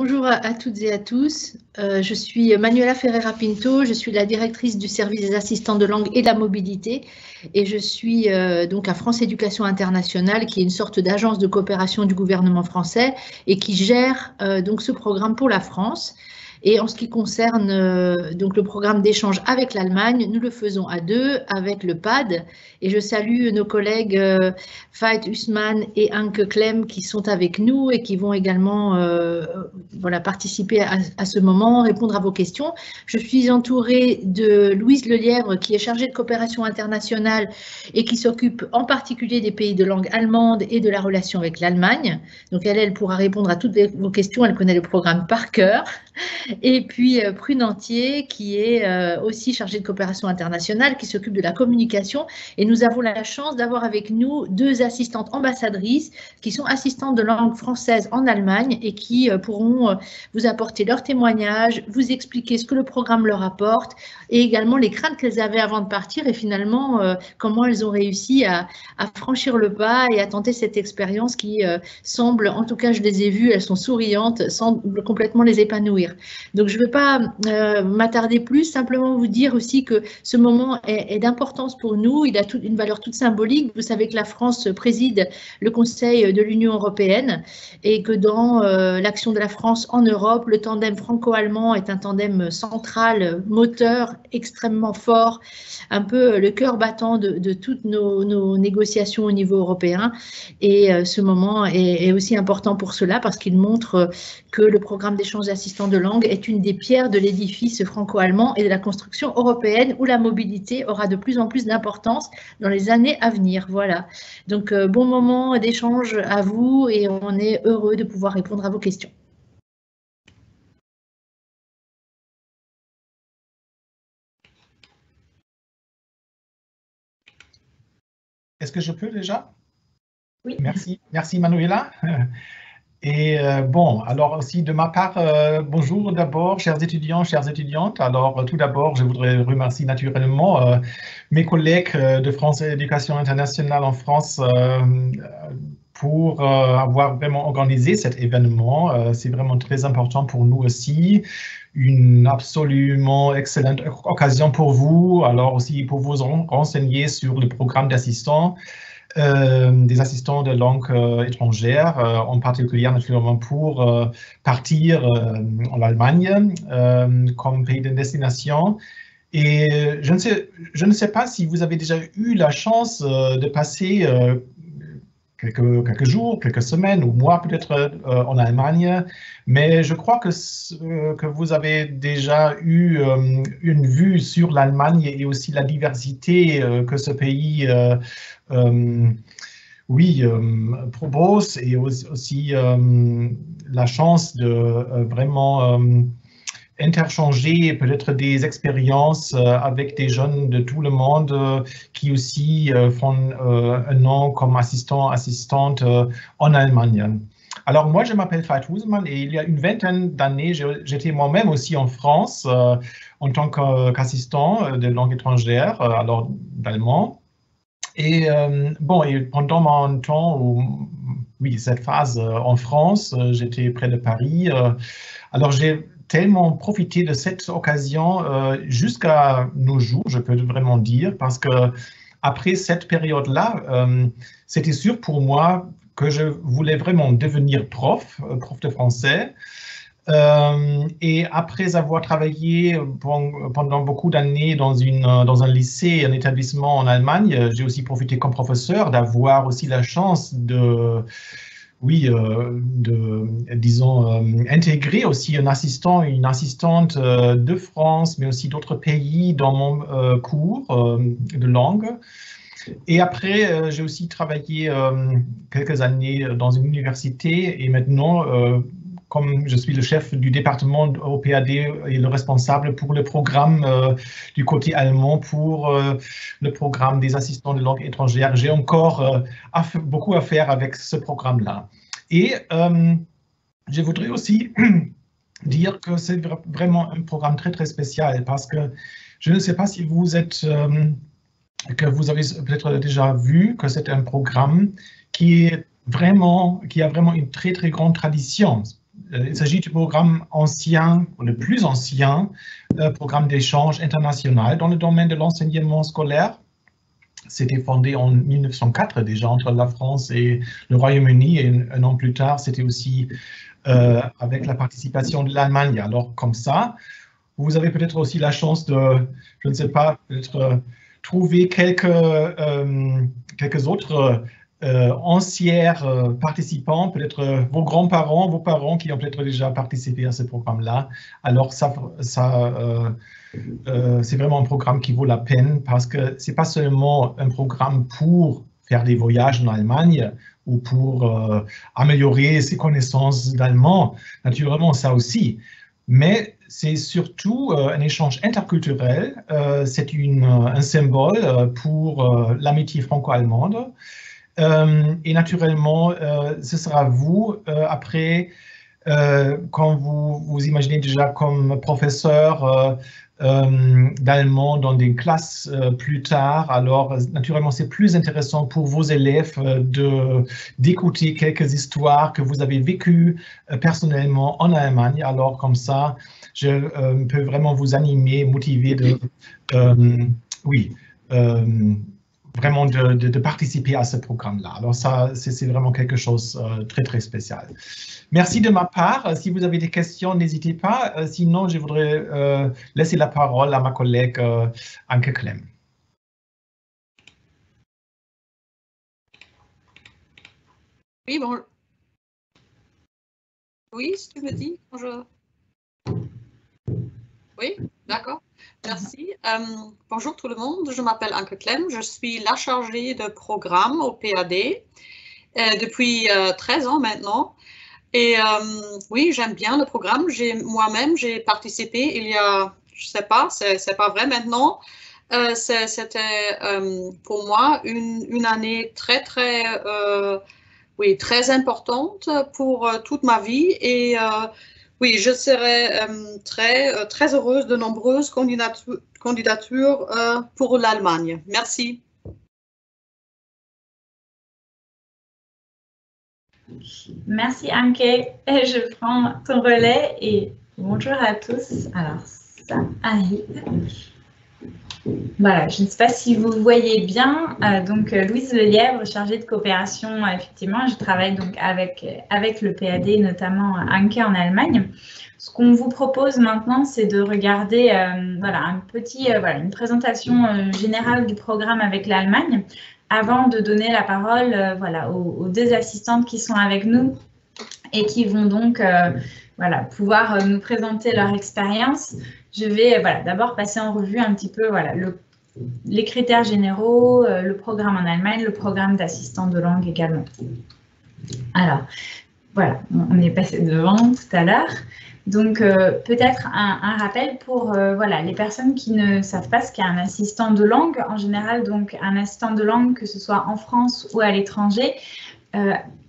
bonjour à, toutes et à tous. Euh, je suis Manuela Ferreira Pinto, je suis la directrice du service des assistants de langue et de la mobilité et je suis euh, donc à France Éducation Internationale qui est une sorte d'agence de coopération du gouvernement français et qui gère donc ce programme pour la France. Et en ce qui concerne euh, donc le programme d'échange avec l'Allemagne, nous le faisons à deux avec le PAD. Et je salue nos collègues euh, Fait Usman et Anke Klem qui sont avec nous et qui vont également euh, voilà, participer à, ce moment, répondre à vos questions. Je suis entourée de Louise Lelièvre qui est chargée de coopération internationale et qui s'occupe en particulier des pays de langue allemande et de la relation avec l'Allemagne. Donc elle, elle pourra répondre à toutes vos questions. Elle connaît le programme par cœur. Et puis euh, Prunentier, qui est euh, aussi chargé de coopération internationale, qui s'occupe de la communication. Et nous avons la chance d'avoir avec nous deux assistantes ambassadrices qui sont assistantes de langue française en Allemagne et qui euh, pourront vous apporter leur témoignage, vous expliquer ce que le programme leur apporte et également les craintes qu'elles avaient avant de partir et finalement comment elles ont réussi à, franchir le pas et à tenter cette expérience qui semble, en tout cas je les ai vues, elles sont souriantes, semble complètement les épanouir. Donc, je ne veux pas euh, m'attarder plus, simplement vous dire aussi que ce moment est, d'importance pour nous. Il a une valeur toute symbolique. Vous savez que la France préside le Conseil de l'Union européenne et que dans euh, l'action de la France en Europe, le tandem franco-allemand est un tandem central, moteur, extrêmement fort, un peu le cœur battant de, toutes nos, négociations au niveau européen. Et euh, ce moment est, aussi important pour cela parce qu'il montre que le programme d'échange d'assistants de langue est une des pierres de l'édifice franco-allemand et de la construction européenne où la mobilité aura de plus en plus d'importance dans les années à venir. Voilà. Donc, euh, bon moment d'échange à vous et on est heureux de pouvoir répondre à vos questions. Est-ce que je peux déjà? Oui. Merci, merci Manuela. Et euh, bon, alors aussi de ma part, euh, bonjour d'abord, chers étudiants, chères étudiantes. Alors tout d'abord, je voudrais remercier naturellement euh, mes collègues de France Éducation internationale en France pour avoir vraiment organisé cet événement. C'est vraiment très important pour nous aussi. Une absolument excellente occasion pour vous, alors aussi pour vous renseigner sur le programme d'assistants. Euh, des assistants de langue euh, étrangère, euh, en particulier naturellement pour partir en Allemagne comme pays de destination. Et je ne, sais, je ne sais pas si vous avez déjà eu la chance de passer quelques, jours, quelques semaines ou mois peut-être euh, en Allemagne, mais je crois que, euh, que vous avez déjà eu euh, une vue sur l'Allemagne et aussi la diversité que ce pays oui, propose et aussi la chance de vraiment interchanger peut-être des expériences euh, avec des jeunes de tout le monde euh, qui aussi euh, font un nom comme assistant, assistante en Allemagne. Alors moi, je m'appelle Veit Husemann et il y a une vingtaine d'années, j'étais moi-même aussi en France en tant qu'assistant de langue étrangère, alors d'allemand. Et bon, et pendant mon temps, où, oui, cette phase en France, j'étais près de Paris. alors j'ai tellement profité de cette occasion euh, jusqu'à nos jours, je peux vraiment dire, parce que après cette période-là, euh, c'était sûr pour moi que je voulais vraiment devenir prof, euh, prof de français. et après avoir travaillé pendant beaucoup d'années dans, dans un lycée, un établissement en Allemagne, j'ai aussi profité comme professeur d'avoir aussi la chance de oui, euh, de, disons, euh, intégrer aussi un assistant, une assistante euh, de France, mais aussi d'autres pays dans mon cours de langue. Et après, j'ai aussi travaillé quelques années dans une université et maintenant, comme je suis le chef du département au PAD et le responsable pour le programme euh, du côté allemand pour euh, le programme des assistants de langue étrangère, j'ai encore euh, beaucoup à faire avec ce programme-là. Et je voudrais aussi dire que c'est vraiment un programme très, très spécial parce que je ne sais pas si vous êtes, que vous avez peut-être déjà vu que c'est un programme qui est vraiment, qui a vraiment une très, très grande tradition il s'agit du programme ancien, le plus ancien programme d'échange international dans le domaine de l'enseignement scolaire. C'était fondé en 1904 déjà entre la France et le Royaume-Uni et un, an plus tard, c'était aussi avec la participation de l'Allemagne. Alors comme ça, vous avez peut-être aussi la chance de, je ne sais pas, peut-être trouver quelques, quelques autres euh, anciens euh, participants, peut-être euh, vos grands-parents, vos parents qui ont peut-être déjà participé à ce programme-là. Alors, ça, ça c'est vraiment un programme qui vaut la peine parce que c'est pas seulement un programme pour faire des voyages en Allemagne ou pour améliorer ses connaissances d'allemand, naturellement ça aussi, mais c'est surtout un échange interculturel, c'est un symbole pour l'amitié franco-allemande. Euh, et naturellement, euh, ce sera vous, euh, après, quand vous vous imaginez déjà comme professeur d'allemand dans des classes plus tard, alors naturellement, c'est plus intéressant pour vos élèves d'écouter quelques histoires que vous avez vécues personnellement en Allemagne. Alors comme ça, je peux vraiment vous animer, motiver de, oui, vraiment de, participer à ce programme-là. Alors ça, c'est vraiment quelque chose de euh, très, très spécial. Merci de ma part. Si vous avez des questions, n'hésitez pas. Euh, sinon, je voudrais euh, laisser la parole à ma collègue Anke Clem. Oui, bon. Oui, que tu me dis, bonjour. Oui, d'accord. Merci. Euh, bonjour tout le monde, je m'appelle Anke Clem, je suis la chargée de programme au PAD euh, depuis 13 euh, ans maintenant. Et oui, j'aime bien le programme. Moi-même, j'ai participé il y a, je sais pas, c'est pas vrai maintenant. C'était pour moi une, une, année très, très, oui, très importante pour toute ma vie. Et oui, je serais euh, très, euh, très heureuse de nombreuses candidatures, euh, pour l'Allemagne. Merci. Merci Anke. Je prends ton relais et bonjour à tous. Alors, ça arrive. Voilà, je ne sais pas si vous voyez bien. Euh, donc, euh, Louise Lelièvre, chargée de coopération, euh, effectivement, je travaille donc avec, avec le PAD, notamment Anke en Allemagne. Ce qu'on vous propose maintenant, c'est de regarder voilà, un petit, voilà, une présentation générale du programme avec l'Allemagne avant de donner la parole voilà, aux, aux, deux assistantes qui sont avec nous et qui vont donc voilà, pouvoir nous présenter leur expérience je vais voilà, d'abord passer en revue un petit peu voilà, le, les critères généraux, euh, le programme en Allemagne, le programme d'assistant de langue également. Alors, voilà, on est passé devant tout à l'heure. Donc, euh, peut-être un, rappel pour euh, voilà, les personnes qui ne savent pas ce qu'est un assistant de langue. En général, donc, un assistant de langue, que ce soit en France ou à l'étranger,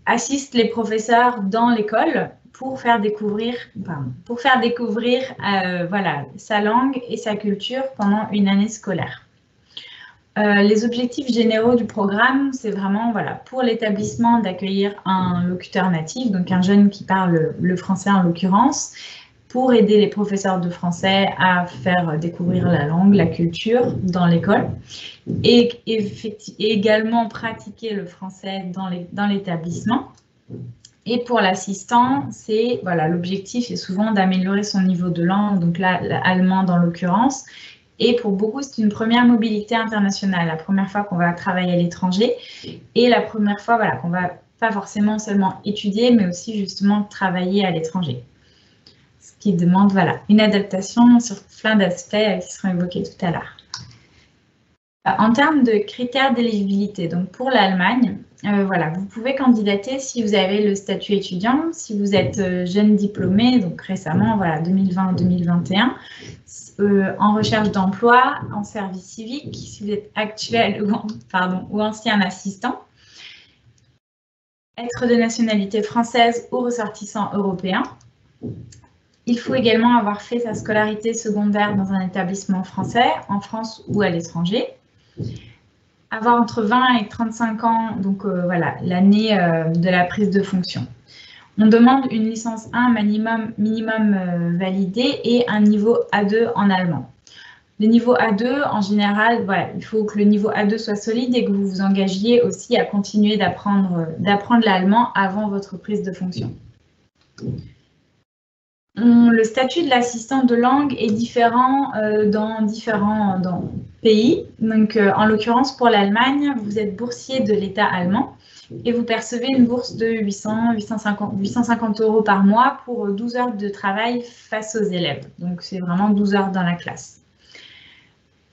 assiste les professeurs dans l'école pour faire découvrir, pour faire découvrir euh, voilà, sa langue et sa culture pendant une année scolaire. Euh, les objectifs généraux du programme, c'est vraiment voilà, pour l'établissement d'accueillir un locuteur natif, donc un jeune qui parle le français en l'occurrence, pour aider les professeurs de français à faire découvrir la langue, la culture dans l'école et, également pratiquer le français dans l'établissement. Et pour l'assistant, c'est voilà, l'objectif est souvent d'améliorer son niveau de langue, donc là, l'allemand dans l'occurrence. Et pour beaucoup, c'est une première mobilité internationale, la première fois qu'on va travailler à l'étranger et la première fois voilà, qu'on va pas forcément seulement étudier, mais aussi justement travailler à l'étranger. Ce qui demande voilà, une adaptation sur plein d'aspects qui seront évoqués tout à l'heure. En termes de critères d'éligibilité, donc pour l'Allemagne, euh, voilà, vous pouvez candidater si vous avez le statut étudiant, si vous êtes euh, jeune diplômé, donc récemment, voilà, 2020-2021, euh, en recherche d'emploi, en service civique, si vous êtes actuel ou, pardon, ou ancien assistant, être de nationalité française ou ressortissant européen. Il faut également avoir fait sa scolarité secondaire dans un établissement français, en France ou à l'étranger avoir entre 20 et 35 ans, donc euh, voilà, l'année euh, de la prise de fonction. On demande une licence 1 minimum, euh, validée et un niveau A2 en allemand. Le niveau A2, en général, il faut que le niveau A2 soit solide et que vous vous engagiez aussi à continuer d'apprendre l'allemand avant votre prise de fonction. le statut de l'assistant de langue est différent dans différents pays. Donc, euh, en l'occurrence, pour l'Allemagne, vous êtes boursier de l'État allemand et vous percevez une bourse de 800, 850, 850 euros par mois pour 12 heures de travail face aux élèves. Donc, c'est vraiment 12 heures dans la classe.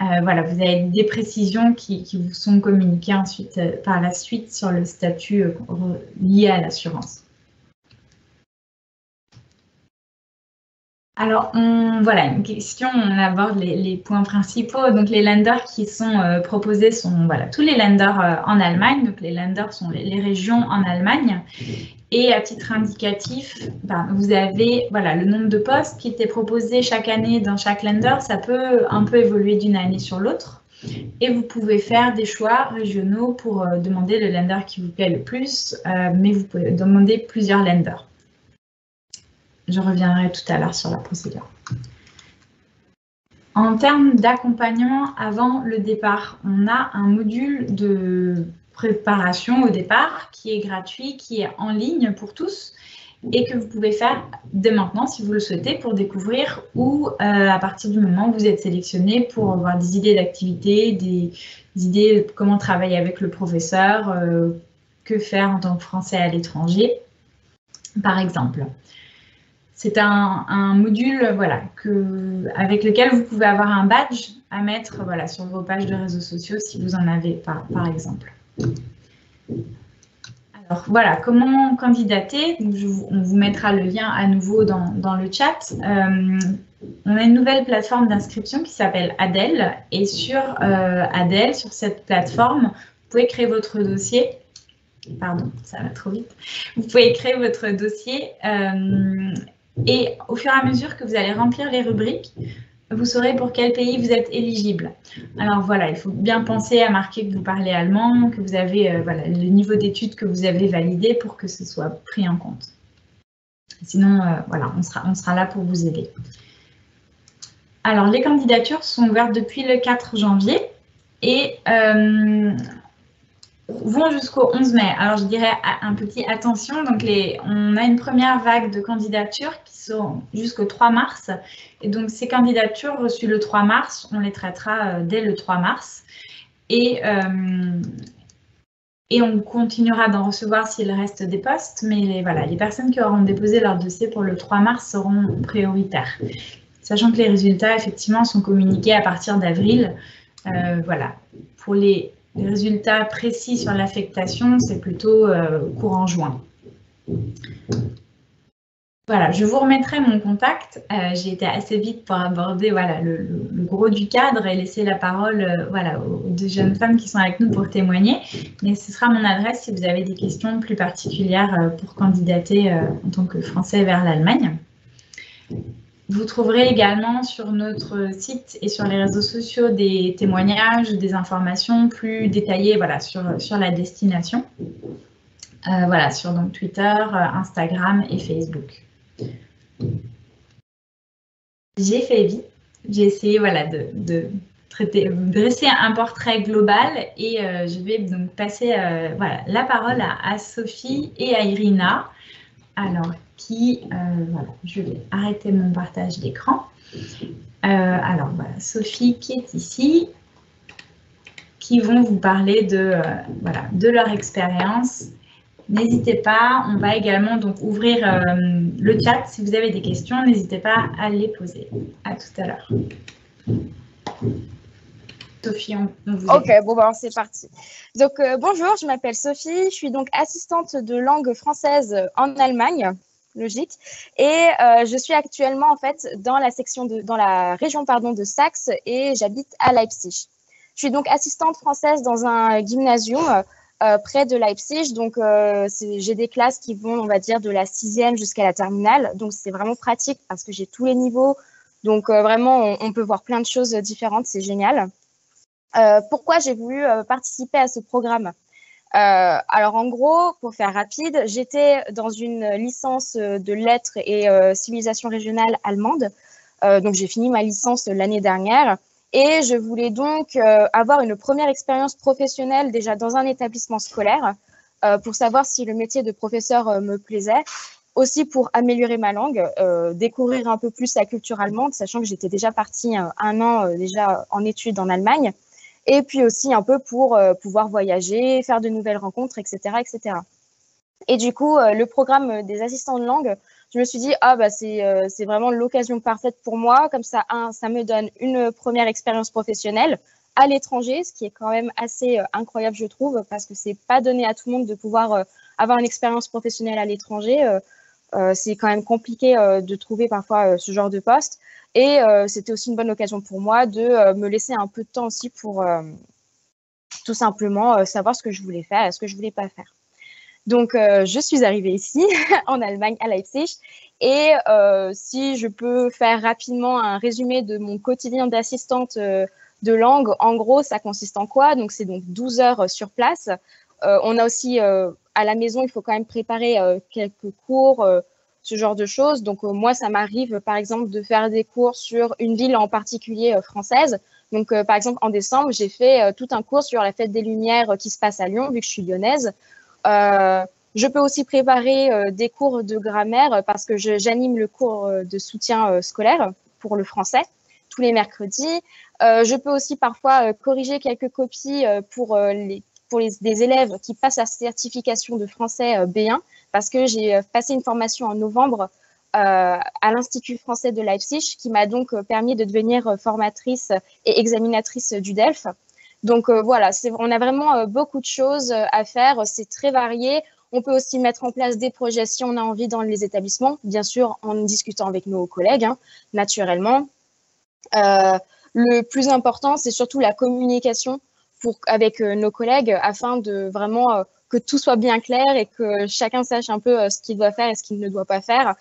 Euh, voilà, vous avez des précisions qui, vous sont communiquées ensuite euh, par la suite sur le statut euh, lié à l'assurance. Alors, voilà, une question, on aborde les, points principaux. Donc, les lenders qui sont proposés sont voilà, tous les lenders en Allemagne. Donc, les lenders sont les, régions en Allemagne. Et à titre indicatif, ben, vous avez voilà, le nombre de postes qui étaient proposés chaque année dans chaque lender. Ça peut un peu évoluer d'une année sur l'autre. Et vous pouvez faire des choix régionaux pour euh, demander le lender qui vous plaît le plus, euh, mais vous pouvez demander plusieurs lenders. Je reviendrai tout à l'heure sur la procédure. En termes d'accompagnement avant le départ, on a un module de préparation au départ qui est gratuit, qui est en ligne pour tous et que vous pouvez faire dès maintenant si vous le souhaitez pour découvrir ou euh, à partir du moment où vous êtes sélectionné pour avoir des idées d'activité, des, idées de comment travailler avec le professeur, euh, que faire en tant que français à l'étranger, par exemple. C'est un, module voilà, avec lequel vous pouvez avoir un badge à mettre sur vos pages de réseaux sociaux si vous en avez par, par exemple. Alors voilà, comment candidater? On vous mettra le lien à nouveau dans, le chat. Euh, on a une nouvelle plateforme d'inscription qui s'appelle Adèle. Et sur euh, Adèle, sur cette plateforme, vous pouvez créer votre dossier. Pardon, ça va trop vite. Vous pouvez créer votre dossier euh, et au fur et à mesure que vous allez remplir les rubriques, vous saurez pour quel pays vous êtes éligible. Alors voilà, il faut bien penser à marquer que vous parlez allemand, que vous avez euh, le niveau d'études que vous avez validé pour que ce soit pris en compte. Sinon, euh, voilà, on sera, on sera là pour vous aider. Alors, les candidatures sont ouvertes depuis le 4 janvier et euh, vont jusqu'au 11 mai. Alors, je dirais un petit attention. Donc, on a une première vague de candidatures qui sont jusqu'au 3 mars. Et donc, ces candidatures reçues le 3 mars, on les traitera euh, dès le 3 mars. Et, euh, et on continuera d'en recevoir s'il reste des postes. Mais les, voilà, les personnes qui auront déposé leur dossier pour le 3 mars seront prioritaires. Sachant que les résultats, effectivement, sont communiqués à partir d'avril. Euh, voilà. Pour les les résultats précis sur l'affectation, c'est plutôt euh, courant juin. Voilà, je vous remettrai mon contact. Euh, j'ai été assez vite pour aborder voilà, le, gros du cadre et laisser la parole euh, voilà, aux deux jeunes femmes qui sont avec nous pour témoigner. Mais ce sera mon adresse si vous avez des questions plus particulières pour candidater en tant que Français vers l'Allemagne. Vous trouverez également sur notre site et sur les réseaux sociaux des témoignages, des informations plus détaillées voilà, sur, sur la destination. Euh, voilà, sur donc, Twitter, euh, Instagram et Facebook. J'ai fait vite. J'ai essayé voilà, de, traiter, dresser un portrait global et euh, je vais donc passer voilà, la parole à, à, Sophie et à Irina. Alors, qui, euh, voilà, je vais arrêter mon partage d'écran. Euh, alors voilà, Sophie qui est ici, qui vont vous parler de, euh, voilà, de leur expérience. N'hésitez pas, on va également donc ouvrir le chat. Si vous avez des questions, n'hésitez pas à les poser. À tout à l'heure. Sophie, on, vous Ok, bon, ben, c'est parti. Donc, bonjour, je m'appelle Sophie, je suis donc assistante de langue française en Allemagne logique. Et euh, je suis actuellement en fait dans la section de, dans la région pardon de Saxe et j'habite à Leipzig. Je suis donc assistante française dans un gymnasium euh, près de Leipzig. Donc euh, j'ai des classes qui vont, on va dire, de la sixième jusqu'à la terminale. Donc c'est vraiment pratique parce que j'ai tous les niveaux. Donc vraiment, on, peut voir plein de choses différentes. C'est génial. pourquoi j'ai voulu participer à ce programme? Alors en gros, pour faire rapide, j'étais dans une licence de lettres et civilisation régionale allemande. donc j'ai fini ma licence l'année dernière. Et je voulais donc avoir une première expérience professionnelle déjà dans un établissement scolaire pour savoir si le métier de professeur me plaisait. Aussi pour améliorer ma langue, euh, découvrir un peu plus la culture allemande, sachant que j'étais déjà partie euh, un, an euh, déjà en études en Allemagne, et puis aussi un peu pour pouvoir voyager, faire de nouvelles rencontres, etc., etc. Et du coup, le programme des assistants de langue, je me suis dit ah bah c'est c'est vraiment l'occasion parfaite pour moi, comme ça un, ça me donne une première expérience professionnelle à l'étranger, ce qui est quand même assez incroyable je trouve, parce que c'est pas donné à tout le monde de pouvoir avoir une expérience professionnelle à l'étranger. Euh, c'est quand même compliqué euh, de trouver parfois euh, ce genre de poste. Et c'était aussi une bonne occasion pour moi de me laisser un peu de temps aussi pour tout simplement savoir ce que je voulais faire et ce que je voulais pas faire. Donc, je suis arrivée ici, en Allemagne, à Leipzig. Et si je peux faire rapidement un résumé de mon quotidien d'assistante de langue, en gros, ça consiste en quoi? Donc, c'est donc 12 heures sur place. on a aussi à la maison, il faut quand même préparer euh, quelques cours, euh, ce genre de choses. Donc, euh, moi, ça m'arrive, par exemple, de faire des cours sur une ville en particulier française. Donc, par exemple, en décembre, j'ai fait tout un cours sur la fête des Lumières qui se passe à Lyon, vu que je suis lyonnaise. je peux aussi préparer des cours de grammaire parce que j'anime le cours de soutien scolaire pour le français tous les mercredis. je peux aussi parfois corriger quelques copies pour les pour des élèves qui passent la certification de français euh, B1 parce que j'ai euh, passé une formation en novembre euh, à l'Institut français de Leipzig qui m'a donc permis de devenir formatrice et examinatrice du DELF. Donc voilà, on a vraiment beaucoup de choses à faire, c'est très varié. On peut aussi mettre en place des projets si on a envie dans les établissements, bien sûr en discutant avec nos collègues, hein, naturellement. le plus important, c'est surtout la communication avec euh, nos collègues afin de vraiment euh, que tout soit bien clair et que chacun sache un peu euh, ce qu'il doit faire et ce qu'il ne doit pas faire.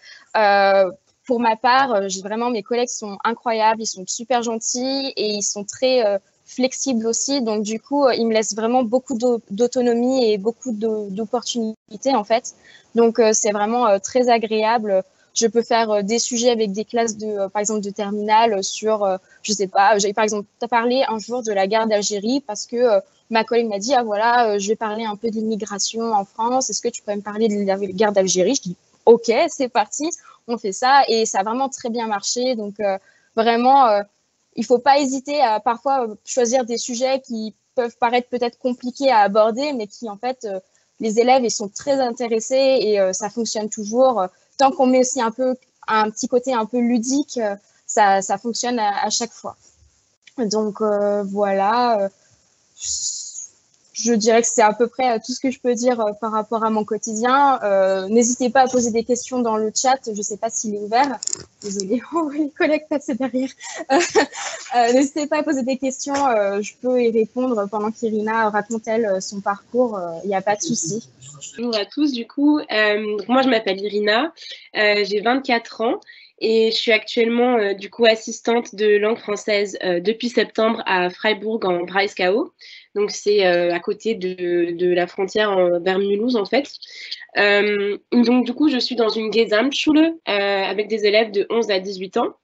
pour ma part, vraiment mes collègues sont incroyables, ils sont super gentils et ils sont très flexibles aussi. Donc du coup, ils me laissent vraiment beaucoup d'autonomie et beaucoup d'opportunités en fait. Donc c'est vraiment très agréable je peux faire euh, des sujets avec des classes de, euh, par exemple, de terminale sur, euh, je sais pas, j'avais par exemple parlé un jour de la guerre d'Algérie parce que ma collègue m'a dit, ah voilà, je vais parler un peu de l'immigration en France, est-ce que tu pourrais me parler de la guerre d'Algérie? Je dis, ok, c'est parti, on fait ça. Et ça a vraiment très bien marché. Donc vraiment, il faut pas hésiter à parfois choisir des sujets qui peuvent paraître peut-être compliqués à aborder, mais qui en fait, les élèves, ils sont très intéressés et ça fonctionne toujours tant qu'on met aussi un peu un petit côté un peu ludique, euh, ça, ça fonctionne à, chaque fois. Donc euh, voilà, euh, je dirais que c'est à peu près tout ce que je peux dire par rapport à mon quotidien. N'hésitez pas à poser des questions dans le chat. Je ne sais pas s'il est ouvert. Désolée, oh, les collègues passent derrière. N'hésitez pas à poser des questions. je peux y répondre pendant qu'Irina raconte-elle son parcours. Il n'y a pas de souci. Bonjour à tous, du coup, euh, moi je m'appelle Irina, euh, j'ai 24 ans et je suis actuellement euh, du coup assistante de langue française depuis septembre à Freiburg en Breisgau. Donc c'est à côté de, la frontière vers Mulhouse en fait. donc du coup je suis dans une Gesamtschule avec des élèves de 11 à 18 ans.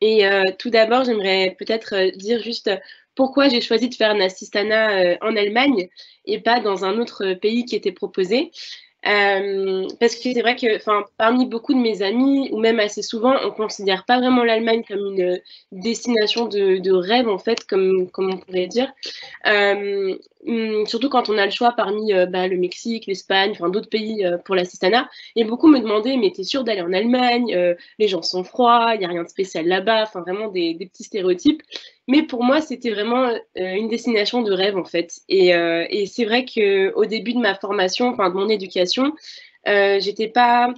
Et tout d'abord j'aimerais peut-être dire juste pourquoi j'ai choisi de faire un assistana en Allemagne et pas dans un autre pays qui était proposé. Euh, parce que c'est vrai que parmi beaucoup de mes amis, ou même assez souvent, on ne considère pas vraiment l'Allemagne comme une destination de, de, rêve, en fait, comme, comme on pourrait dire. Euh, hum, surtout quand on a le choix parmi euh, bah, le Mexique, l'Espagne, enfin d'autres pays euh, pour l'assistanat. Et beaucoup me demandaient, mais t'es sûr d'aller en Allemagne? Euh, Les gens sont froids, il n'y a rien de spécial là-bas, enfin vraiment des, des, petits stéréotypes. Mais pour moi, c'était vraiment une destination de rêve, en fait. Et, et c'est vrai qu'au début de ma formation, enfin de mon éducation, j'étais pas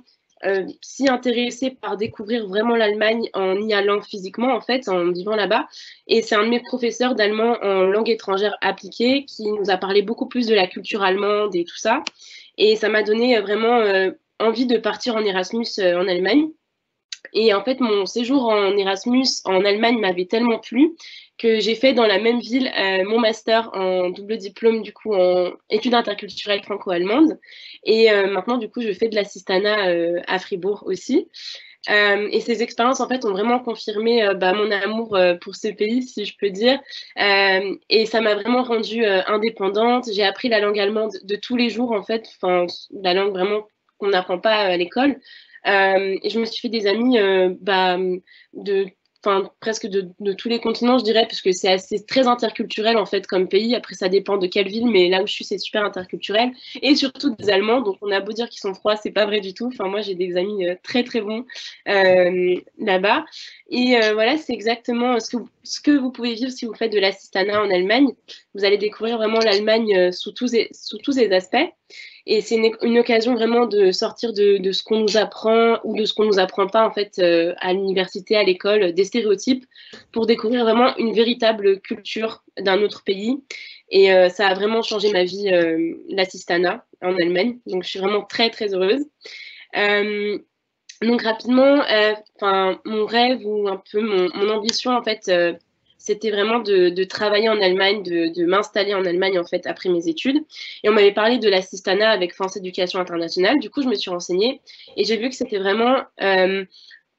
euh, si intéressée par découvrir vraiment l'Allemagne en y allant physiquement, en fait, en vivant là-bas. Et c'est un de mes professeurs d'allemand en langue étrangère appliquée qui nous a parlé beaucoup plus de la culture allemande et tout ça. Et ça m'a donné euh, vraiment euh, envie de partir en Erasmus en Allemagne. Et en fait, mon séjour en Erasmus en Allemagne m'avait tellement plu que j'ai fait dans la même ville euh, mon master en double diplôme du coup en études interculturelles franco-allemandes. Et euh, maintenant, du coup, je fais de l'assistanat euh, à Fribourg aussi. et ces expériences, en fait, ont vraiment confirmé bah, mon amour pour ce pays, si je peux dire. et ça m'a vraiment rendue indépendante. J'ai appris la langue allemande de tous les jours, en fait, la langue vraiment qu'on n'apprend pas à l'école. Euh, et je me suis fait des amis euh, bah, de presque de, tous les continents, je dirais, parce que c'est assez très interculturel en fait comme pays. Après, ça dépend de quelle ville, mais là où je suis, c'est super interculturel. Et surtout des Allemands, donc on a beau dire qu'ils sont froids, c'est pas vrai du tout. Enfin, moi, j'ai des amis euh, très très bons là-bas. Et voilà, c'est exactement ce que, vous, ce que vous pouvez vivre si vous faites de l'assistanat en Allemagne. Vous allez découvrir vraiment l'Allemagne sous sous tous ses aspects. Et c'est une, occasion vraiment de sortir de, de ce qu'on nous apprend ou de ce qu'on nous apprend pas en fait euh, à l'université, à l'école, des stéréotypes, pour découvrir vraiment une véritable culture d'un autre pays. Et euh, ça a vraiment changé ma vie, euh, l'assistana en Allemagne. Donc je suis vraiment très très heureuse. donc rapidement, enfin mon rêve ou un peu mon, mon ambition en fait c'était vraiment de, travailler en Allemagne, de, m'installer en Allemagne en fait après mes études. Et on m'avait parlé de l'assistana avec France Éducation Internationale. Du coup, je me suis renseignée et j'ai vu que c'était vraiment euh,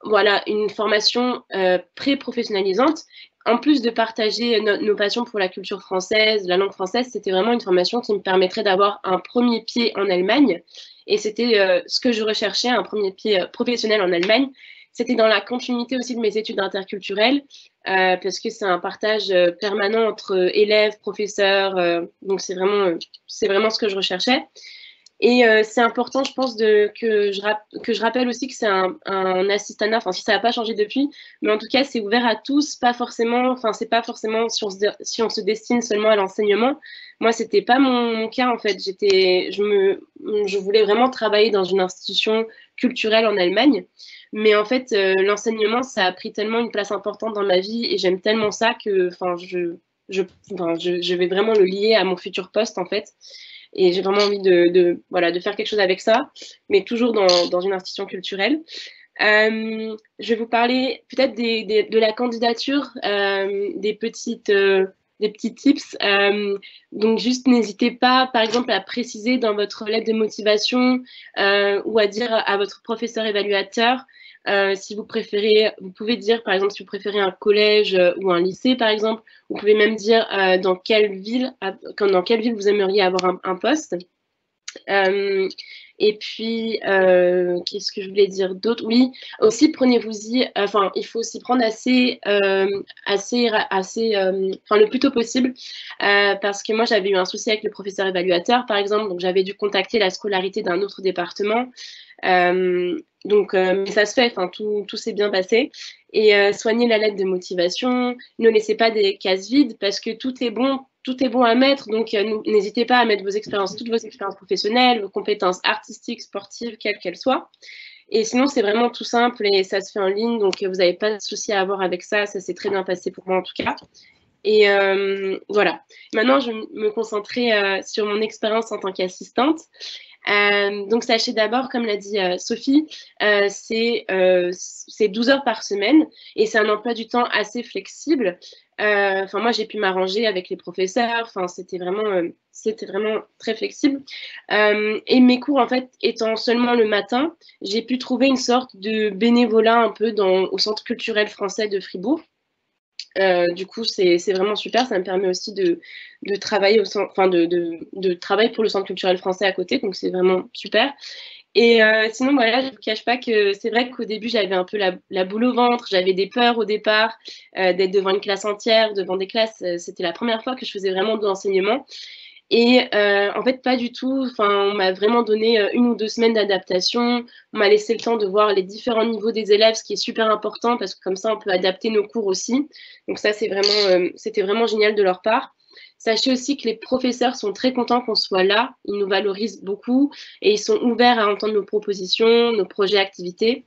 voilà une formation euh, pré-professionnalisante. En plus de partager nos passions pour la culture française, la langue française, c'était vraiment une formation qui me permettrait d'avoir un premier pied en Allemagne. Et c'était euh, ce que je recherchais, un premier pied professionnel en Allemagne. C'était dans la continuité aussi de mes études interculturelles, euh, parce que c'est un partage euh, permanent entre élèves, professeurs. Euh, donc c'est vraiment, vraiment ce que je recherchais. Et c'est important, je pense, que, je que je rappelle aussi que c'est un, un assistanat, enfin si ça n'a pas changé depuis, mais en tout cas c'est ouvert à tous, pas forcément, enfin c'est pas forcément si on, se, destine seulement à l'enseignement. Moi c'était pas mon, cas en fait, je me, je voulais vraiment travailler dans une institution culturelle en Allemagne. Mais en fait, euh, l'enseignement, ça a pris tellement une place importante dans ma vie et j'aime tellement ça que je, je, je, vais vraiment le lier à mon futur poste, en fait. Et j'ai vraiment envie de, voilà, de faire quelque chose avec ça, mais toujours dans, dans une institution culturelle. Euh, je vais vous parler peut-être de la candidature, euh, des petites des petits tips. donc juste n'hésitez pas, par exemple, à préciser dans votre lettre de motivation ou à dire à votre professeur évaluateur euh, si vous préférez, vous pouvez dire, par exemple, si vous préférez un collège euh, ou un lycée, par exemple, vous pouvez même dire euh, dans quelle ville, dans quelle ville vous aimeriez avoir un, poste. Et puis, qu'est-ce que je voulais dire d'autre? Oui, aussi prenez-vous-y, enfin, il faut s'y prendre assez, assez, assez, enfin, le plus tôt possible, parce que moi, j'avais eu un souci avec le professeur évaluateur, par exemple, donc j'avais dû contacter la scolarité d'un autre département. Donc, euh, ça se fait, enfin, tout, tout s'est bien passé. Et euh, soignez la lettre de motivation, ne laissez pas des cases vides parce que tout est bon, tout est bon à mettre. Donc, euh, n'hésitez pas à mettre vos expériences, toutes vos expériences professionnelles, vos compétences artistiques, sportives, quelles qu'elles soient. Et sinon, c'est vraiment tout simple et ça se fait en ligne, donc vous n'avez pas de souci à avoir avec ça. Ça s'est très bien passé pour moi en tout cas. Et voilà. Maintenant, je vais me concentrer sur mon expérience en tant qu'assistante. Euh, donc, sachez d'abord, comme l'a dit euh, Sophie, euh, c'est 12 heures par semaine et c'est un emploi du temps assez flexible. Enfin, moi, j'ai pu m'arranger avec les professeurs. Enfin, c'était vraiment, très flexible. et mes cours, en fait, étant seulement le matin, j'ai pu trouver une sorte de bénévolat un peu dans, au Centre culturel français de Fribourg. Euh, du coup, c'est vraiment super. Ça me permet aussi de, travailler pour le Centre culturel français à côté. Donc, c'est vraiment super. Et euh, sinon, voilà, je ne vous cache pas que c'est vrai qu'au début, j'avais un peu la, la, boule au ventre. J'avais des peurs au départ euh, d'être devant une classe entière, devant des classes. C'était la première fois que je faisais vraiment de l'enseignement. Et euh, en fait, pas du tout. Enfin, on m'a vraiment donné euh, une ou deux semaines d'adaptation. On m'a laissé le temps de voir les différents niveaux des élèves, ce qui est super important parce que comme ça, on peut adapter nos cours aussi. Donc ça, c'est vraiment, euh, c'était vraiment génial de leur part. Sachez aussi que les professeurs sont très contents qu'on soit là. Ils nous valorisent beaucoup et ils sont ouverts à entendre nos propositions, nos projets, activités.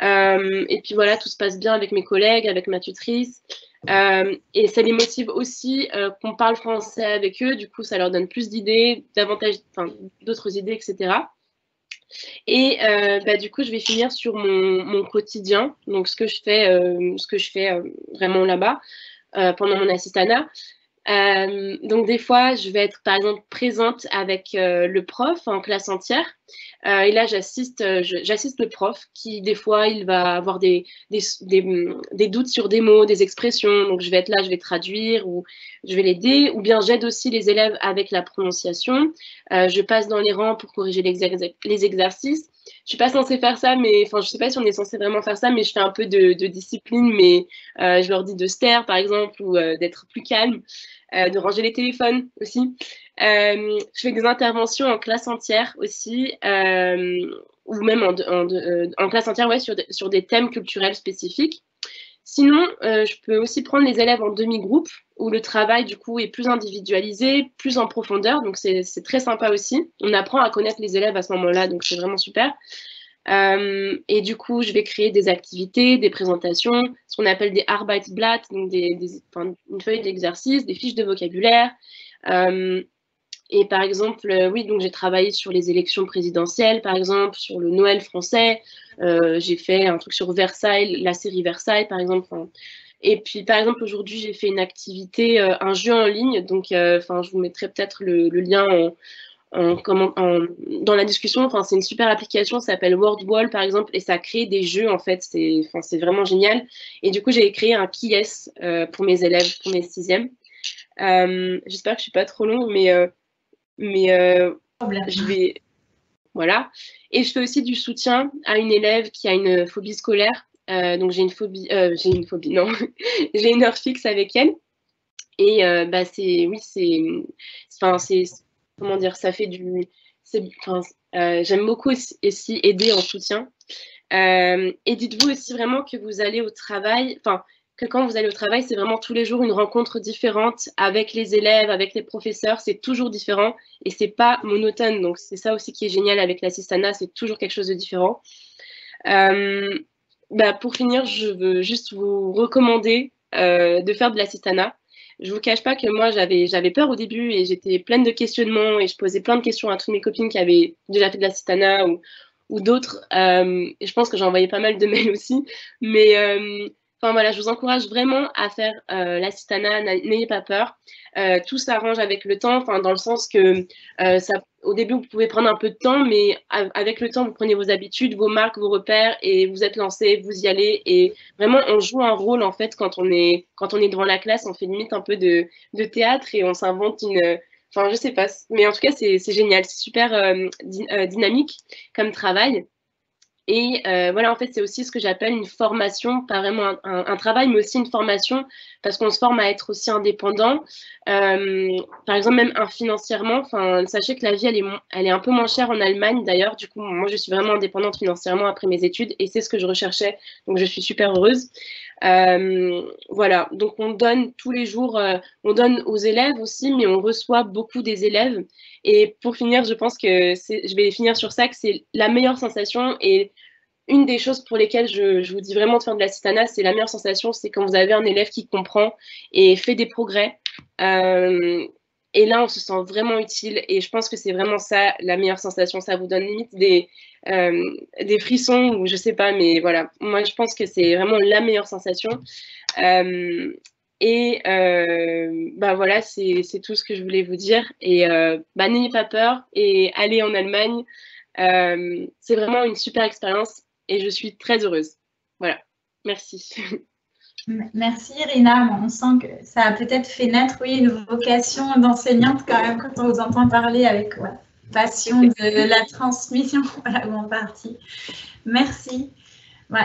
et puis voilà, tout se passe bien avec mes collègues, avec ma tutrice. Euh, et ça les motive aussi euh, qu'on parle français avec eux, du coup ça leur donne plus d'idées, davantage, d'autres idées, etc. Et bah, du coup, je vais finir sur mon, mon, quotidien, donc ce que je fais, ce que je fais vraiment là-bas pendant mon assistanat. Euh, donc des fois, je vais être par exemple présente avec euh, le prof en classe entière. Euh, et là, j'assiste, j'assiste le prof qui des fois, il va avoir des, des, des, doutes sur des mots, des expressions. Donc je vais être là, je vais traduire ou je vais l'aider. Ou bien j'aide aussi les élèves avec la prononciation. je passe dans les rangs pour corriger les exercices je suis pas censée faire ça, mais enfin, je sais pas si on est censé vraiment faire ça, mais je fais un peu de, discipline, mais je leur dis de se taire, par exemple, ou d'être plus calme. Euh, de ranger les téléphones aussi. Euh, je fais des interventions en classe entière aussi, euh, ou même en, classe entière ouais, sur, sur des thèmes culturels spécifiques. Sinon, je peux aussi prendre les élèves en demi-groupe où le travail du coup est plus individualisé, plus en profondeur. Donc c'est très sympa aussi. On apprend à connaître les élèves à ce moment-là, donc c'est vraiment super. Euh, et du coup, je vais créer des activités, des présentations, ce qu'on appelle des Arbeitsblatt, donc une feuille d'exercice, des fiches de vocabulaire. Euh, et par exemple, euh, oui, donc j'ai travaillé sur les élections présidentielles, par exemple, sur le Noël français. j'ai fait un truc sur Versailles, la série Versailles, par exemple. Et puis, par exemple, aujourd'hui, j'ai fait une activité, un jeu en ligne. Donc, enfin, je vous mettrai peut-être le, lien en, dans la discussion, enfin, c'est une super application, ça s'appelle WordWall par exemple, et ça crée des jeux en fait, c'est vraiment génial. Et du coup, j'ai créé un qui est euh, pour mes élèves, pour mes sixièmes. Euh, j'espère que je suis pas trop longue, mais, euh, mais je vais. Voilà. Et je fais aussi du soutien à une élève qui a une phobie scolaire. donc j'ai une phobie, j'ai une phobie, non, j'ai une heure fixe avec elle. Et bah c'est, oui, c'est, enfin c'est comment dire, ça fait du. Euh, J'aime beaucoup aussi, aider en soutien. Euh, et dites-vous aussi vraiment que vous allez au travail, enfin, que quand vous allez au travail, c'est vraiment tous les jours une rencontre différente avec les élèves, avec les professeurs, c'est toujours différent et c'est pas monotone. Donc, c'est ça aussi qui est génial avec l'assistana, c'est toujours quelque chose de différent. Euh, bah, pour finir, je veux juste vous recommander euh, de faire de l'assistana je vous cache pas que moi, j'avais, j'avais peur au début et j'étais pleine de questionnements et je posais plein de questions à toutes mes copines qui avaient déjà fait de l'assistana ou, ou d'autres. Euh, et je pense que j'ai envoyé pas mal de mails aussi. Mais voilà, je vous encourage vraiment à faire euh, l'assistana, n'ayez pas peur. Euh, tout s'arrange avec le temps, enfin dans le sens que euh, ça, au début vous pouvez prendre un peu de temps, mais avec le temps vous prenez vos habitudes, vos marques, vos repères et vous êtes lancé, vous y allez et vraiment on joue un rôle en fait quand on est quand on est devant la classe, on fait limite un peu de, de théâtre et on s'invente une Enfin, je sais pas, mais en tout cas, c'est génial, c'est super dynamique comme travail. Et euh, voilà, en fait, c'est aussi ce que j'appelle une formation, pas vraiment un, travail, mais aussi une formation, parce qu'on se forme à être aussi indépendant. Euh, par exemple, même financièrement, enfin, sachez que la vie, elle est, elle est un peu moins chère en Allemagne, d'ailleurs. Du coup, moi, je suis vraiment indépendante financièrement après mes études, et c'est ce que je recherchais, donc je suis super heureuse. Euh, voilà, donc on donne tous les jours, on donne aux élèves aussi, mais on reçoit beaucoup des élèves. Et pour finir, je pense que je vais finir sur ça, que c'est la meilleure sensation et une des choses pour lesquelles je, vous dis vraiment de faire de la citana, c'est la meilleure sensation, c'est quand vous avez un élève qui comprend et fait des progrès. Euh, et là, on se sent vraiment utile et je pense que c'est vraiment ça la meilleure sensation. Ça vous donne limite des, euh, frissons ou je sais pas, mais voilà. Moi, je pense que c'est vraiment la meilleure sensation. Euh, et euh, bah voilà, c'est tout ce que je voulais vous dire. Et bah, n'ayez pas peur et allez en Allemagne. C'est vraiment une super expérience et je suis très heureuse. Voilà, merci. Merci Irina. on sent que ça a peut-être fait naître une vocation d'enseignante quand même quand on vous entend parler avec passion de la transmission en partie. Merci.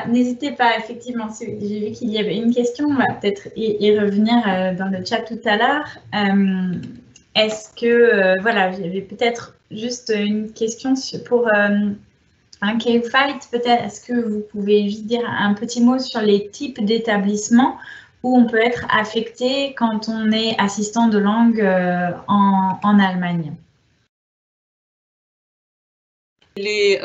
N'hésitez pas, effectivement, j'ai vu qu'il y avait une question, on va peut-être y, revenir euh, dans le chat tout à l'heure. Euh, est-ce que, euh, voilà, j'avais peut-être juste une question pour fight, peut-être, est-ce que vous pouvez juste dire un petit mot sur les types d'établissements où on peut être affecté quand on est assistant de langue en, en, Allemagne? Les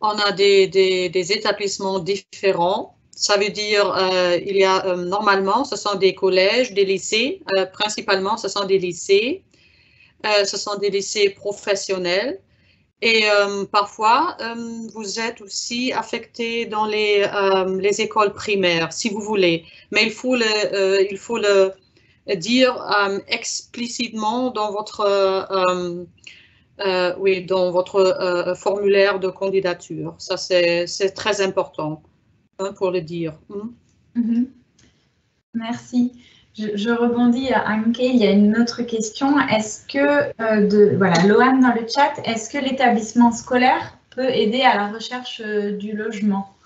on a des, établissements différents. Ça veut dire, euh, il y a euh, normalement, ce sont des collèges, des lycées, euh, principalement ce sont des lycées, ce sont des lycées professionnels. Et parfois, vous êtes aussi affecté dans les, les, écoles primaires, si vous voulez. Mais il faut le, il faut le dire explicitement dans votre, oui, dans votre formulaire de candidature. Ça, c'est très important hein, pour le dire. Hmm? Mhm. Merci. Je, rebondis à Anke, il y a une autre question. Est-ce que, euh, de, voilà, Lohan dans le chat, est-ce que l'établissement scolaire peut aider à la recherche euh, du logement?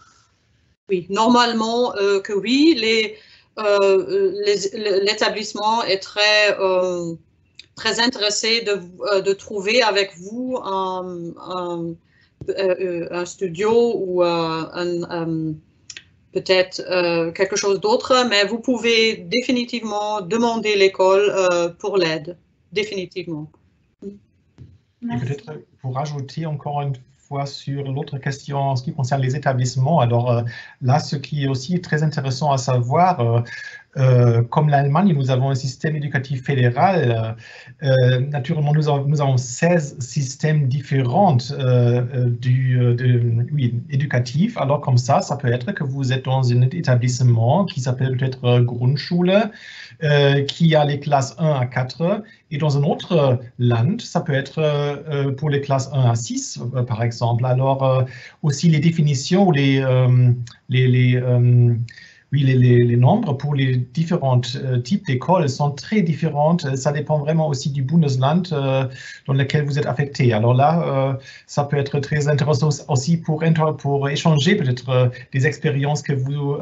Oui, normalement euh, que oui. L'établissement est très, très intéressé de, de, trouver avec vous un studio ou un peut-être euh, quelque chose d'autre, mais vous pouvez définitivement demander l'école euh, pour l'aide, définitivement. Peut-être pour rajouter encore une fois sur l'autre question en ce qui concerne les établissements. Alors euh, là, ce qui est aussi très intéressant à savoir, euh, comme l'Allemagne, nous avons un système éducatif fédéral. Euh, naturellement, nous avons, nous avons, 16 systèmes différents euh, éducatifs. Alors comme ça, ça peut être que vous êtes dans un établissement qui s'appelle peut-être Grundschule, qui a les classes 1 à 4. Et dans un autre land, ça peut être pour les classes 1 à 6, par exemple. Alors aussi les définitions, les, les, les oui, les, nombres pour les différents euh, types d'écoles sont très différentes. Ça dépend vraiment aussi du Bundesland euh, dans lequel vous êtes affecté. Alors là, euh, ça peut être très intéressant aussi pour, échanger peut-être des expériences que vous,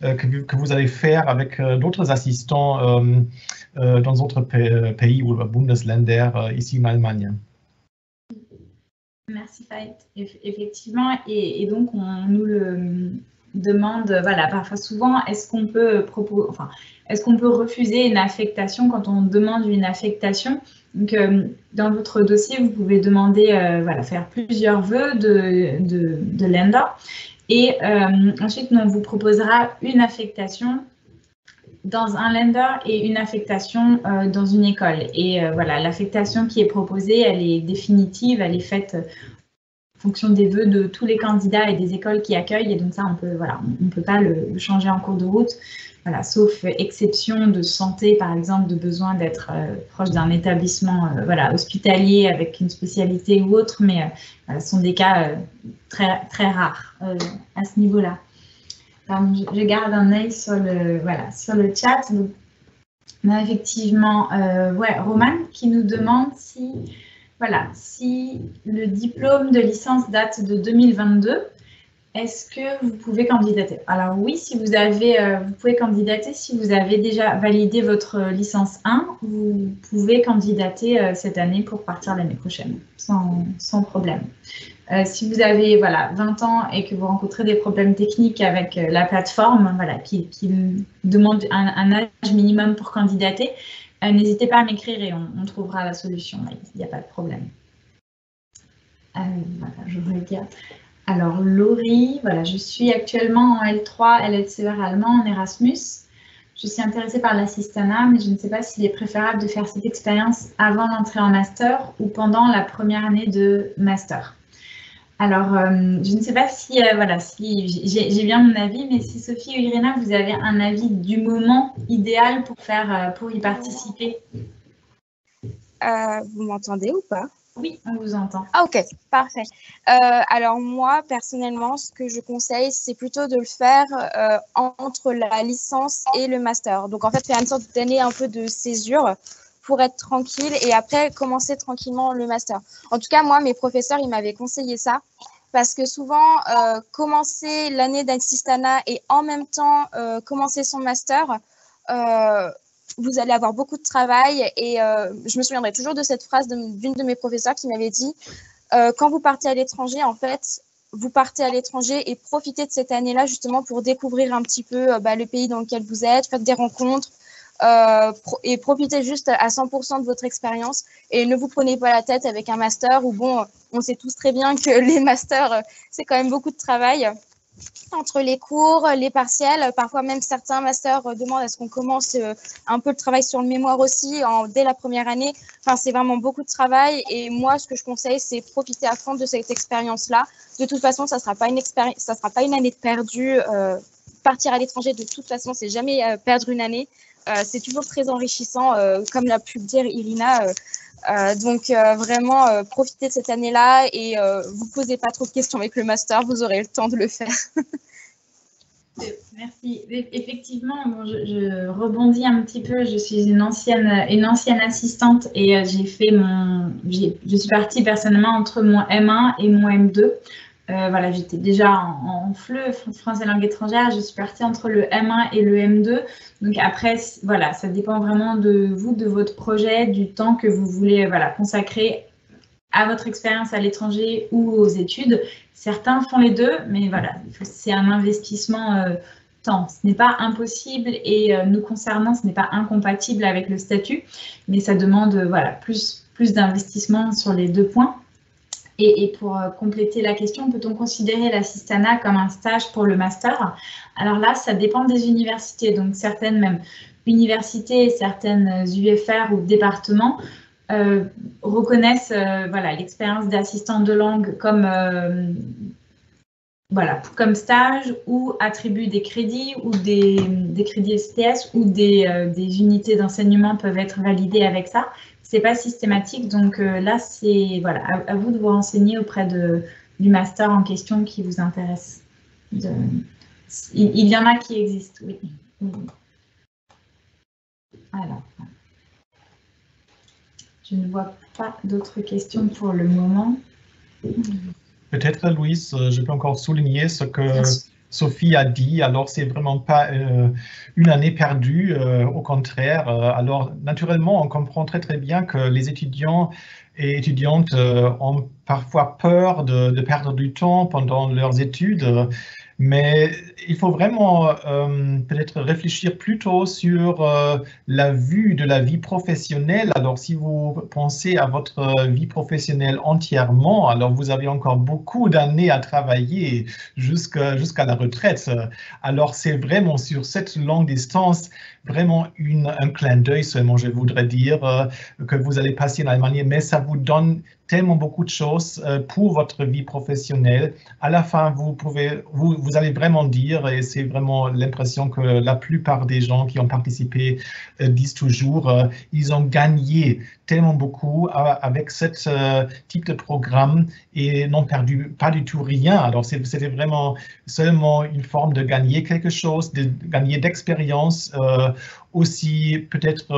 que, vous allez faire avec d'autres assistants dans d'autres pays ou Bundesländer ici en Allemagne. Merci Fait. Effectivement, et, donc on nous le demande, voilà, parfois souvent, est-ce qu'on peut proposer, enfin, est-ce qu'on peut refuser une affectation quand on demande une affectation? Donc, euh, dans votre dossier, vous pouvez demander, euh, voilà, faire plusieurs vœux de, de, de. Et euh, ensuite, on vous proposera une affectation dans un lender et une affectation dans une école. Et voilà, l'affectation qui est proposée, elle est définitive, elle est faite fonction des vœux de tous les candidats et des écoles qui accueillent. Et donc ça, on peut, voilà, on peut pas le, changer en cours de route, voilà, sauf exception de santé, par exemple, de besoin d'être euh, proche d'un établissement euh, voilà, hospitalier avec une spécialité ou autre, mais euh, ce sont des cas très, très rares à ce niveau-là. Je, garde un œil sur le, voilà, sur le chat. Donc, effectivement ouais, Roman qui nous demande si voilà, si le diplôme de licence date de 2022, est-ce que vous pouvez candidater? Alors oui, si vous avez, euh, vous pouvez candidater si vous avez déjà validé votre licence 1, vous pouvez candidater euh, cette année pour partir l'année prochaine, sans, problème. Euh, si vous avez voilà, 20 ans et que vous rencontrez des problèmes techniques avec la plateforme voilà, qui, demande un, âge minimum pour candidater, euh, n'hésitez pas à m'écrire et on, trouvera la solution. Il n'y a pas de problème. Euh. Alors, Laurie, voilà, je suis actuellement en L3 LLCR allemand en Erasmus. Je suis intéressée par l'assistana, mais je ne sais pas s'il est préférable de faire cette expérience avant l'entrée en master ou pendant la première année de master. Alors, euh, je ne sais pas si, euh, voilà, si j'ai bien mon avis, mais si Sophie ou Irina, vous avez un avis du moment idéal pour, faire, euh, pour y participer Vous m'entendez ou pas? Oui, on vous entend. Ah, ok, parfait. alors, moi, personnellement, ce que je conseille, c'est plutôt de le faire entre la licence et le master. Donc, en fait, faire une sorte d'année un peu de césure pour être tranquille et après commencer tranquillement le master. En tout cas, moi, mes professeurs, ils m'avaient conseillé ça parce que souvent, euh, commencer l'année d'assistana et en même temps euh, commencer son master, euh, vous allez avoir beaucoup de travail. Et je me souviendrai toujours de cette phrase d'une de, mes professeurs qui m'avait dit, quand vous partez à l'étranger, en fait, vous partez à l'étranger et profitez de cette année-là justement pour découvrir un petit peu bah, le pays dans lequel vous êtes, faites des rencontres, euh, et profitez juste à 100% de votre expérience et ne vous prenez pas la tête avec un master où, bon, on sait tous très bien que les masters, c'est quand même beaucoup de travail. entre les cours, les partiels. Parfois même certains masters demandent à ce qu'on commence un peu le travail sur le mémoire aussi en, dès la première année. Enfin, c'est vraiment beaucoup de travail. Et moi, ce que je conseille, c'est profiter à fond de cette expérience-là. De toute façon, ça ne sera, pas une sera pas une année perdue. Euh, partir à l'étranger, de toute façon, c'est jamais euh, perdre une année. Euh, c'est toujours très enrichissant, comme l'a pu dire Irina. donc vraiment, profitez de cette année-là et vous posez pas trop de questions avec le master, vous aurez le temps de le faire. Merci. Effectivement, je, rebondis un petit peu. Je suis une ancienne, une ancienne assistante et j'ai fait mon. Je suis partie personnellement entre mon M1 et mon M2. Euh, voilà, j'étais déjà en, en, FLE, français langue étrangère. Je suis partie entre le M1 et le M2. Donc après, voilà, ça dépend vraiment de vous, de votre projet, du temps que vous voulez voilà, consacrer à votre expérience à l'étranger ou aux études. Certains font les deux, mais voilà, c'est un investissement euh, temps. Ce n'est pas impossible et euh, nous concernant, ce n'est pas incompatible avec le statut, mais ça demande voilà, plus, plus d'investissement sur les deux points. Et, pour euh, compléter la question, peut-on considérer l'assistana comme un stage pour le master? Alors là, ça dépend des universités. Donc certaines même universités, certaines UFR ou départements euh, reconnaissent euh, voilà l'expérience d'assistant de langue comme voilà, comme stage ou attribuent des crédits ou des, crédits STS ou des unités d'enseignement peuvent être validées avec ça c'est pas systématique. Donc euh, là, c'est voilà, à, vous de vous renseigner auprès de, du master en question qui vous intéresse. il, y en a qui existent, oui. Alors, je ne vois pas d'autres questions pour le moment. Peut-être, Louise, je peux encore souligner ce que Sophie a dit, alors c'est vraiment pas euh, une année perdue, euh, au contraire. Euh, alors naturellement, on comprend très très bien que les étudiants et étudiantes ont parfois peur de, perdre du temps pendant leurs études, mais il faut vraiment euh, peut-être réfléchir plutôt sur euh, la vue de la vie professionnelle. Alors, si vous pensez à votre vie professionnelle entièrement, alors vous avez encore beaucoup d'années à travailler jusqu'à la retraite. Alors, c'est vraiment sur cette longue distance, vraiment une, un clin d'œil seulement, je voudrais dire, euh, que vous allez passer en Allemagne, mais ça vous donne tellement beaucoup de choses euh, pour votre vie professionnelle. À la fin, vous pouvez, vous, vous allez vraiment dire, et c'est vraiment l'impression que la plupart des gens qui ont participé euh, disent toujours, ils ont gagné tellement beaucoup avec ce type de programme et n'ont perdu pas du tout rien. Alors, c'était vraiment seulement une forme de gagner quelque chose, de gagner d'expérience, aussi peut-être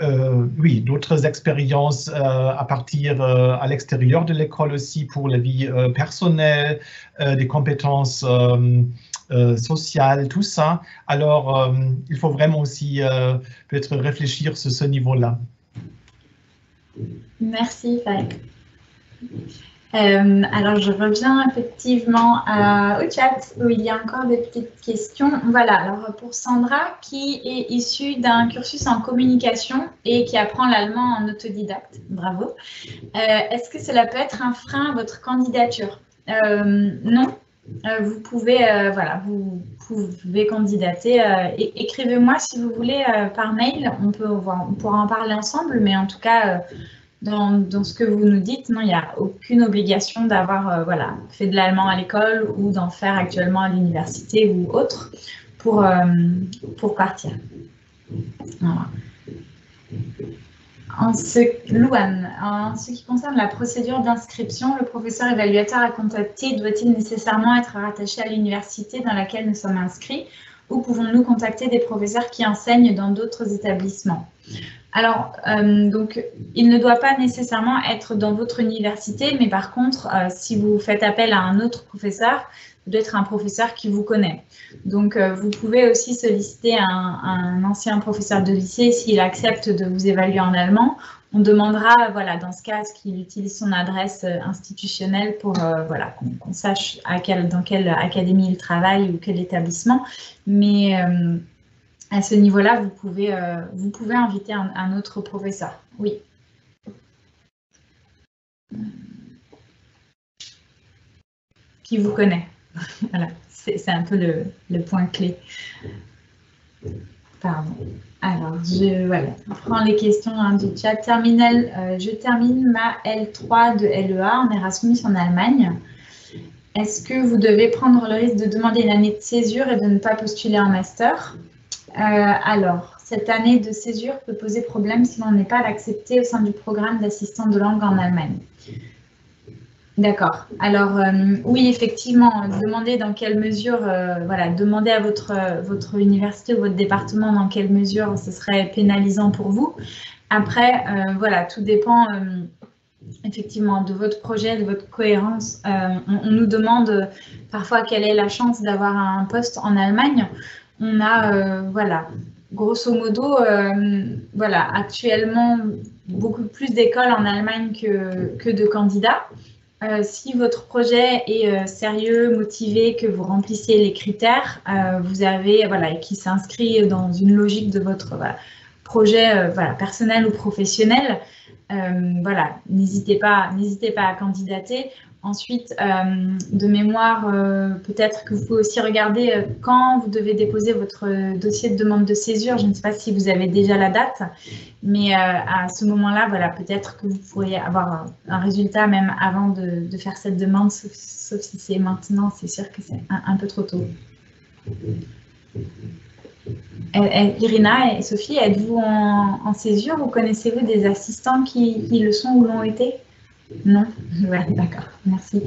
euh, oui, d'autres expériences euh, à partir euh, à l'extérieur de l'école aussi pour la vie personnelle, des compétences sociales, tout ça. Alors, il faut vraiment aussi peut-être réfléchir sur ce niveau-là. Merci, Faye. Euh, alors, je reviens effectivement au chat où il y a encore des petites questions. Voilà, alors pour Sandra, qui est issue d'un cursus en communication et qui apprend l'allemand en autodidacte, bravo. Euh, est-ce que cela peut être un frein à votre candidature? Euh, Non. Vous pouvez, voilà, vous pouvez candidater. Écrivez-moi si vous voulez par mail. On peut, on pourra en parler ensemble, mais en tout cas dans, ce que vous nous dites, non, il n'y a aucune obligation d'avoir euh, voilà, fait de l'allemand à l'école ou d'en faire actuellement à l'université ou autre pour, euh, pour partir. En ce, Louane, en ce qui concerne la procédure d'inscription, le professeur évaluateur à contacter doit-il nécessairement être rattaché à l'université dans laquelle nous sommes inscrits ou pouvons-nous contacter des professeurs qui enseignent dans d'autres établissements? Alors, euh, donc, il ne doit pas nécessairement être dans votre université, mais par contre, euh, si vous faites appel à un autre professeur, doit être un professeur qui vous connaît. Donc, euh, vous pouvez aussi solliciter un ancien professeur de lycée s'il accepte de vous évaluer en allemand. On demandera, voilà, dans ce cas, qu'il utilise son adresse institutionnelle pour, voilà, qu'on sache dans quelle académie il travaille ou quel établissement. Mais à ce niveau-là, vous, pouvez, euh, vous pouvez inviter un, autre professeur. Oui. qui vous connaît. voilà, c'est un peu le, point clé. Pardon. Alors, je voilà, prends les questions hein, du chat. Terminal, euh, je termine ma L3 de LEA en Erasmus en Allemagne. Est-ce que vous devez prendre le risque de demander une année de césure et de ne pas postuler en master? Euh, Alors, cette année de césure peut poser problème si l'on n'est pas l'accepter au sein du programme d'assistant de langue en Allemagne. D'accord. Alors, euh, oui, effectivement, demandez dans quelle mesure, euh, voilà, demandez à votre, votre université ou votre département dans quelle mesure ce serait pénalisant pour vous. Après, euh, voilà, tout dépend effectivement de votre projet, de votre cohérence. On, nous demande parfois quelle est la chance d'avoir un poste en Allemagne. On a, voilà, grosso modo, voilà, actuellement, beaucoup plus d'écoles en Allemagne que de candidats. Euh, si votre projet est euh, sérieux, motivé, que vous remplissiez les critères, vous avez, voilà, et qui s'inscrit dans une logique de votre projet voilà, personnel ou professionnel, voilà, n'hésitez pas, n'hésitez pas à candidater. Ensuite, euh, de mémoire, euh, peut-être que vous pouvez aussi regarder euh, quand vous devez déposer votre dossier de demande de césure. Je ne sais pas si vous avez déjà la date, mais à ce moment-là, voilà, peut-être que vous pourriez avoir un, résultat même avant de, faire cette demande, sauf, si c'est maintenant, c'est sûr que c'est un, peu trop tôt. Irina et Sophie, êtes-vous en, césure ou connaissez-vous des assistants qui le sont ou l'ont été? Non? Ouais, d'accord, merci.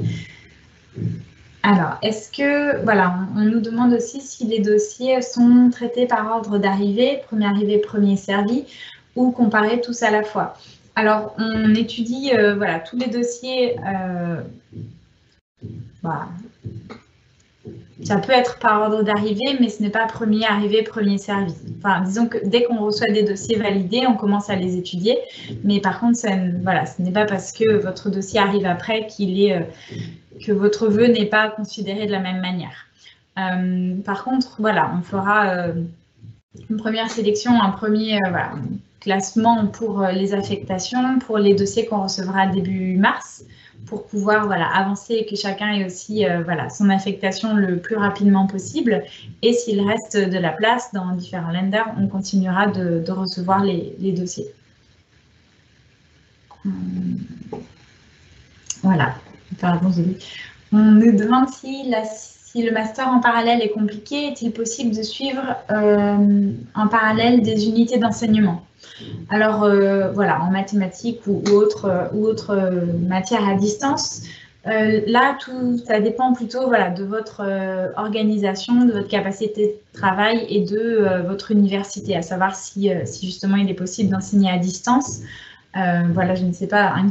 Alors, est-ce que, voilà, on, nous demande aussi si les dossiers sont traités par ordre d'arrivée, premier arrivé, premier servi, ou comparés tous à la fois? Alors, on étudie, euh, voilà, tous les dossiers, euh, voilà, ça peut être par ordre d'arrivée, mais ce n'est pas premier arrivé, premier servi. Enfin, disons que dès qu'on reçoit des dossiers validés, on commence à les étudier. Mais par contre, voilà, ce n'est pas parce que votre dossier arrive après est, euh, que votre vœu n'est pas considéré de la même manière. Euh, par contre, voilà, on fera euh, une première sélection, un premier classement pour les affectations, pour les dossiers qu'on recevra début mars pour pouvoir voilà, avancer et que chacun ait aussi euh, voilà, son affectation le plus rapidement possible. Et s'il reste de la place dans différents lenders, on continuera de, recevoir les, dossiers. Hum. Voilà, pardon, On nous demande si, la, si, le master en parallèle est compliqué, est-il possible de suivre euh, en parallèle des unités d'enseignement? Alors euh, voilà, en mathématiques ou, autre, ou autre euh, matière à distance, là, tout, ça dépend plutôt voilà, de votre organisation, de votre capacité de travail et de votre université, à savoir si, justement il est possible d'enseigner à distance. Voilà, je ne sais pas, un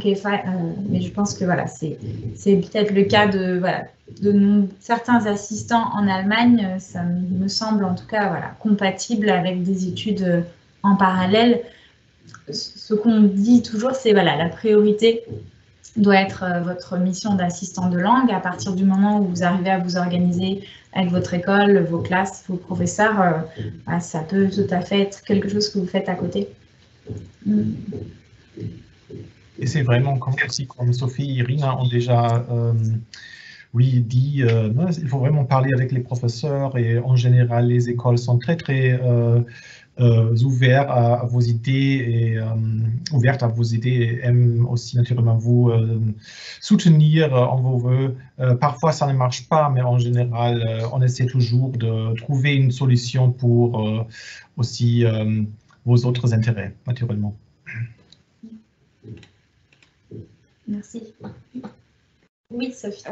mais je pense que voilà, c'est peut-être le cas de, voilà, de certains assistants en Allemagne. Ça me semble en tout cas voilà, compatible avec des études en parallèle ce qu'on dit toujours, c'est voilà, la priorité doit être euh, votre mission d'assistant de langue. À partir du moment où vous arrivez à vous organiser avec votre école, vos classes, vos professeurs, euh, bah, ça peut tout à fait être quelque chose que vous faites à côté. Et c'est vraiment comme aussi comme Sophie et Irina ont déjà euh, oui, dit, il faut vraiment parler avec les professeurs et en général les écoles sont très très euh, ouverts à, vos idées et euh, ouvertes à vos idées et aiment aussi naturellement vous euh, soutenir en vos voeux. parfois, ça ne marche pas, mais en général, on essaie toujours de trouver une solution pour aussi vos autres intérêts, naturellement. Merci. Oui, Sophie.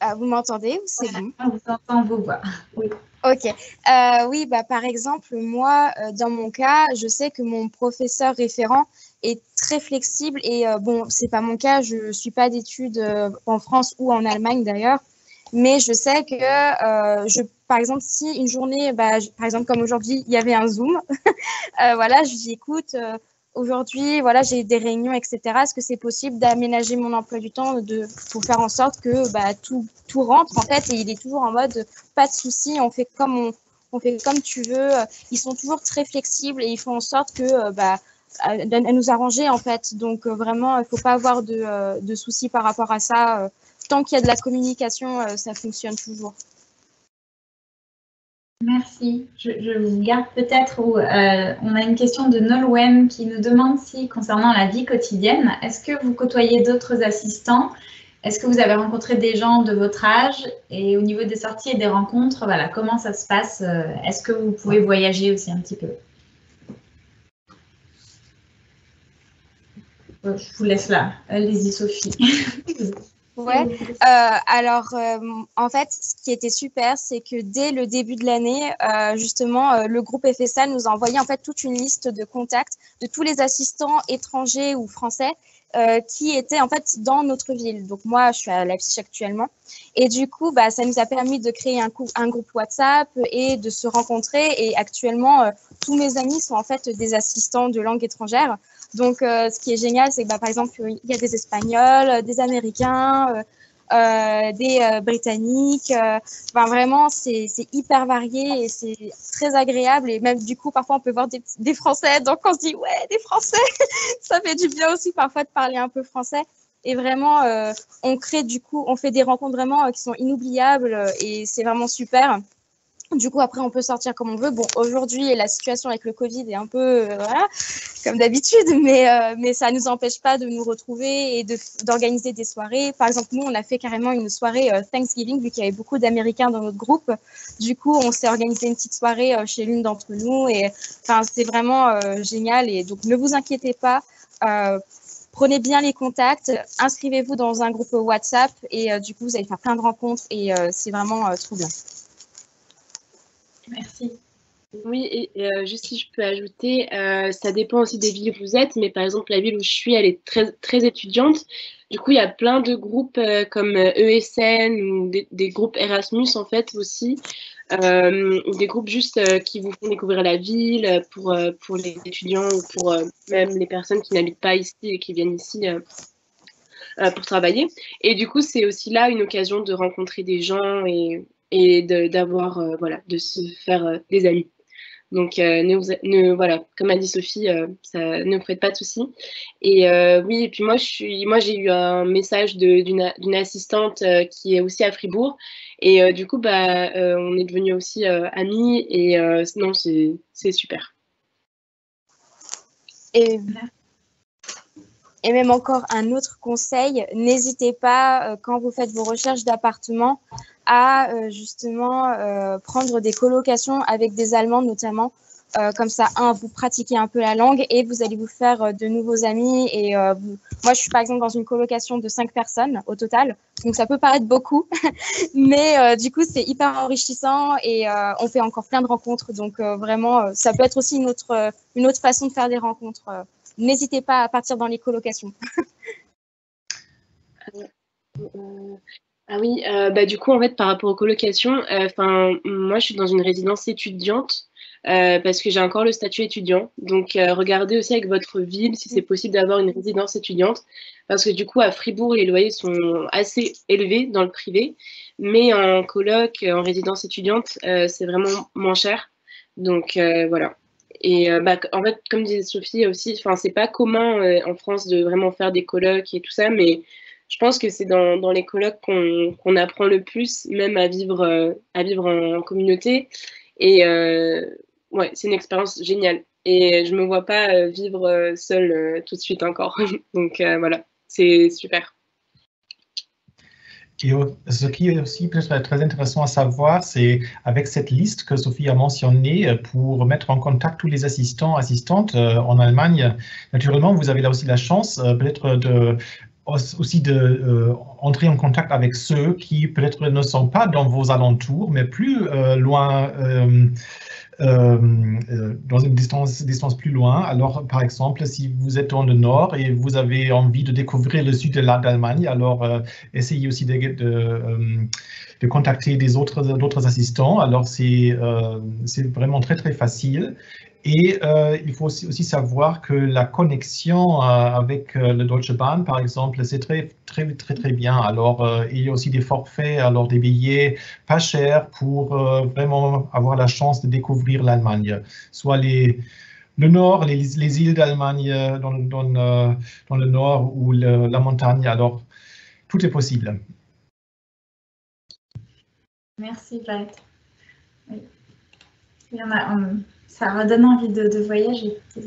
Ah, vous m'entendez C'est bon On vous entend, vous voit. Oui. Ok. Euh, oui, bah, par exemple, moi, euh, dans mon cas, je sais que mon professeur référent est très flexible et euh, bon, c'est pas mon cas, je ne suis pas d'études en France ou en Allemagne d'ailleurs, mais je sais que, je, par exemple, si une journée, bah, par exemple comme aujourd'hui, il y avait un Zoom, voilà, j'écoute aujourd'hui, voilà, j'ai des réunions, etc. Est-ce que c'est possible d'aménager mon emploi du temps de, pour faire en sorte que bah, tout, tout rentre en fait? Et il est toujours en mode pas de souci, on fait comme on, on fait comme tu veux. Ils sont toujours très flexibles et ils font en sorte que bah, à nous arranger en fait. Donc vraiment, il faut pas avoir de, de soucis par rapport à ça. tant qu'il y a de la communication, ça fonctionne toujours. Merci. Je, vous garde peut-être où on a une question de Nolwenn qui nous demande si, concernant la vie quotidienne, est-ce que vous côtoyez d'autres assistants? Est-ce que vous avez rencontré des gens de votre âge? Et au niveau des sorties et des rencontres, voilà, comment ça se passe euh, Est-ce que vous pouvez voyager aussi un petit peu? Euh, Je vous laisse là. Allez-y, Sophie. Ouais. Euh, alors, en fait, ce qui était super, c'est que dès le début de l'année, justement, le groupe FSA nous a envoyé en fait toute une liste de contacts de tous les assistants étrangers ou français euh, qui étaient en fait dans notre ville. Donc moi, je suis à Leipzig actuellement. Et du coup, bah, ça nous a permis de créer un, un groupe WhatsApp et de se rencontrer. Et actuellement, euh, tous mes amis sont en fait des assistants de langue étrangère. Donc, euh, ce qui est génial, c'est que bah, par exemple, il y a des Espagnols, des Américains, euh, des euh, Britanniques. Euh, enfin, vraiment, c'est hyper varié et c'est très agréable. Et même du coup, parfois, on peut voir des, des Français. Donc, on se dit, ouais, des Français, ça fait du bien aussi parfois de parler un peu français. Et vraiment, on crée du coup, on fait des rencontres vraiment qui sont inoubliables et c'est vraiment super. Du coup, après, on peut sortir comme on veut. Bon, aujourd'hui, la situation avec le Covid est un peu, euh, voilà, comme d'habitude, mais, euh, mais ça ne nous empêche pas de nous retrouver et d'organiser des soirées. Par exemple, nous, on a fait carrément une soirée euh, Thanksgiving, vu qu'il y avait beaucoup d'Américains dans notre groupe. Du coup, on s'est organisé une petite soirée chez l'une d'entre nous et enfin, c'est vraiment génial. Et donc, ne vous inquiétez pas. Prenez bien les contacts, inscrivez-vous dans un groupe WhatsApp et du coup, vous allez faire plein de rencontres et c'est vraiment trop bien. Merci. Oui, et euh, juste si je peux ajouter, euh, ça dépend aussi des villes où vous êtes, mais par exemple, la ville où je suis, elle est très, très étudiante. Du coup, il y a plein de groupes euh, comme ESN e ou des, groupes Erasmus, en fait, aussi, ou des groupes juste qui vous font découvrir la ville pour, pour les étudiants ou pour même les personnes qui n'habitent pas ici et qui viennent ici pour travailler. Et du coup, c'est aussi là une occasion de rencontrer des gens et et d'avoir, euh, voilà, de se faire euh, des amis. Donc, euh, ne, voilà, comme a dit Sophie, ça ne vous faites pas de soucis. Et oui, et puis moi, moi, j'ai eu un message d'une assistante qui est aussi à Fribourg. Et du coup, bah, on est devenus aussi amis. Et non, c'est super. Et, et même encore un autre conseil, n'hésitez pas, quand vous faites vos recherches d'appartements, à euh, justement euh, prendre des colocations avec des Allemands notamment. Euh, comme ça, un, vous pratiquez un peu la langue et vous allez vous faire de nouveaux amis. Et vous... moi, je suis par exemple dans une colocation de cinq personnes au total, donc ça peut paraître beaucoup, mais du coup, c'est hyper enrichissant et on fait encore plein de rencontres. Donc vraiment, ça peut être aussi une autre, une autre façon de faire des rencontres. N'hésitez pas à partir dans les colocations. Ah oui, euh, bah du coup en fait par rapport aux colocations, euh, moi je suis dans une résidence étudiante euh, parce que j'ai encore le statut étudiant. Donc regardez aussi avec votre ville si c'est possible d'avoir une résidence étudiante parce que du coup à Fribourg les loyers sont assez élevés dans le privé, mais en coloc, en résidence étudiante, c'est vraiment moins cher. Donc voilà. Et bah, en fait, comme disait Sophie aussi, enfin c'est pas commun en France de vraiment faire des colocs et tout ça, mais je pense que c'est dans, les colloques qu'on apprend le plus, même à vivre, euh, à vivre en, communauté. Et euh, ouais, c'est une expérience géniale. Et je me vois pas euh, vivre seule tout de suite encore. Donc voilà, c'est super. Et ce qui est aussi peut-être très intéressant à savoir, c'est avec cette liste que Sophie a mentionnée pour mettre en contact tous les assistants, assistantes en Allemagne, naturellement, vous avez là aussi la chance peut-être de aussi de euh, entrer en contact avec ceux qui peut-être ne sont pas dans vos alentours, mais plus euh, loin, euh, dans une distance, plus loin. Alors, par exemple, si vous êtes dans le nord et vous avez envie de découvrir le sud de l'Allemagne, alors essayez aussi de, de, de, contacter des autres, d'autres assistants. Alors, c'est vraiment très, très facile. Et euh, il faut aussi, savoir que la connexion euh, avec euh, le Deutsche Bahn, par exemple, c'est très, très, très, très bien. Alors, il y a aussi des forfaits, alors des billets pas chers pour vraiment avoir la chance de découvrir l'Allemagne. Soit le nord, les, les îles d'Allemagne dans, le nord ou la montagne. Alors, tout est possible. Merci, Valette. Oui. Il y en a, ça redonne envie de, voyager.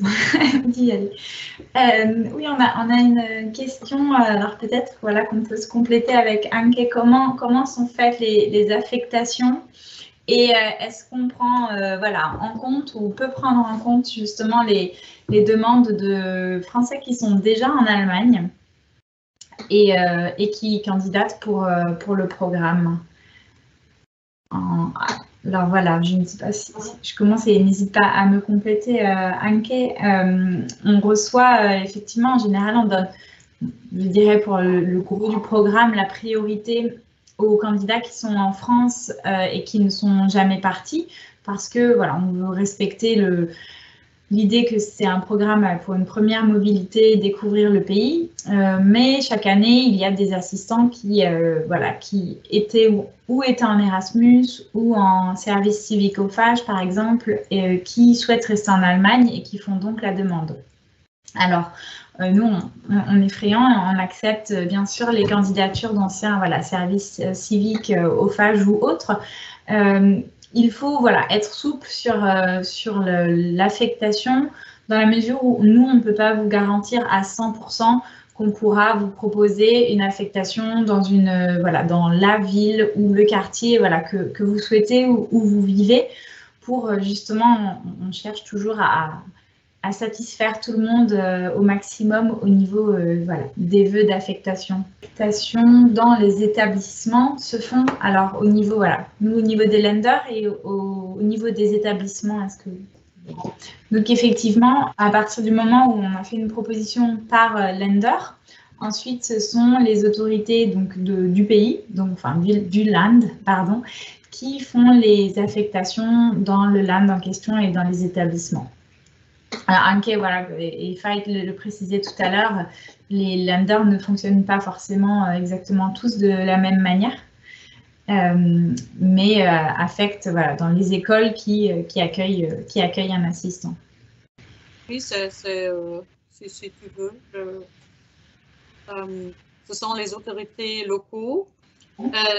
Euh, oui, on a, on a une question, alors peut-être voilà, qu'on peut se compléter avec Anke. Comment, comment sont faites les, affectations? Et euh, est-ce qu'on prend euh, voilà, en compte ou peut prendre en compte justement les, les demandes de Français qui sont déjà en Allemagne et, et qui candidatent pour, pour le programme? Alors voilà, je ne sais pas si, je commence et n'hésite pas à me compléter, Anke. on reçoit effectivement, en général, on donne, je dirais pour le, le gros du programme, la priorité aux candidats qui sont en France euh, et qui ne sont jamais partis parce que voilà, on veut respecter le, l'idée que c'est un programme pour une première mobilité, découvrir le pays. Euh, mais chaque année, il y a des assistants qui, euh, voilà, qui étaient ou, étaient en Erasmus ou en service civique au phage, par exemple, et, qui souhaitent rester en Allemagne et qui font donc la demande. Alors, euh, nous, on, est friands on accepte euh, bien sûr les candidatures d'anciens voilà, services euh, civiques, au phage ou autres. Il faut voilà, être souple sur, sur l'affectation dans la mesure où nous, on ne peut pas vous garantir à 100% qu'on pourra vous proposer une affectation dans, une, voilà, dans la ville ou le quartier voilà, que, que vous souhaitez ou où vous vivez. Pour justement, on, cherche toujours à satisfaire tout le monde euh, au maximum au niveau euh, voilà, des vœux d'affectation. Dans les établissements se font alors au niveau voilà, au niveau des lenders et au, niveau des établissements. Est-ce que donc effectivement, à partir du moment où on a fait une proposition par euh, lender, ensuite ce sont les autorités donc de, du pays, donc enfin du, du land, pardon, qui font les affectations dans le land en question et dans les établissements. Alors, Anke, voilà, et le, le, précisait tout à l'heure, les lenders ne fonctionnent pas forcément euh, exactement tous de la même manière, euh, mais euh, affectent voilà, dans les écoles qui, qui, accueillent, qui accueillent un assistant. Oui, c'est, euh, si, si, tu veux. ce sont les autorités locaux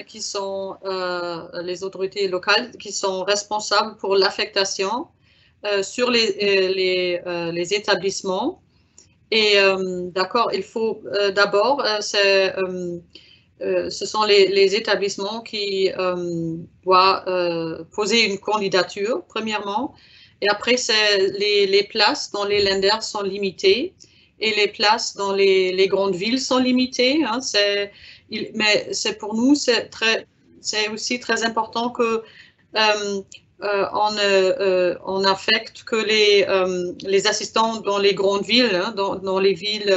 qui sont les autorités locales qui sont responsables pour l'affectation euh, sur les, euh, les, euh, les, établissements. Et d'accord, il faut d'abord, ce sont les, établissements qui doivent poser une candidature, premièrement. Et après, les, les, places dans les lenders sont limitées et les places dans les, les grandes villes sont limitées. Hein, mais c'est pour nous, c'est aussi très important que euh, euh, on, euh, euh, on, affecte que les, les, assistants dans les grandes villes, hein, dans, dans, les villes,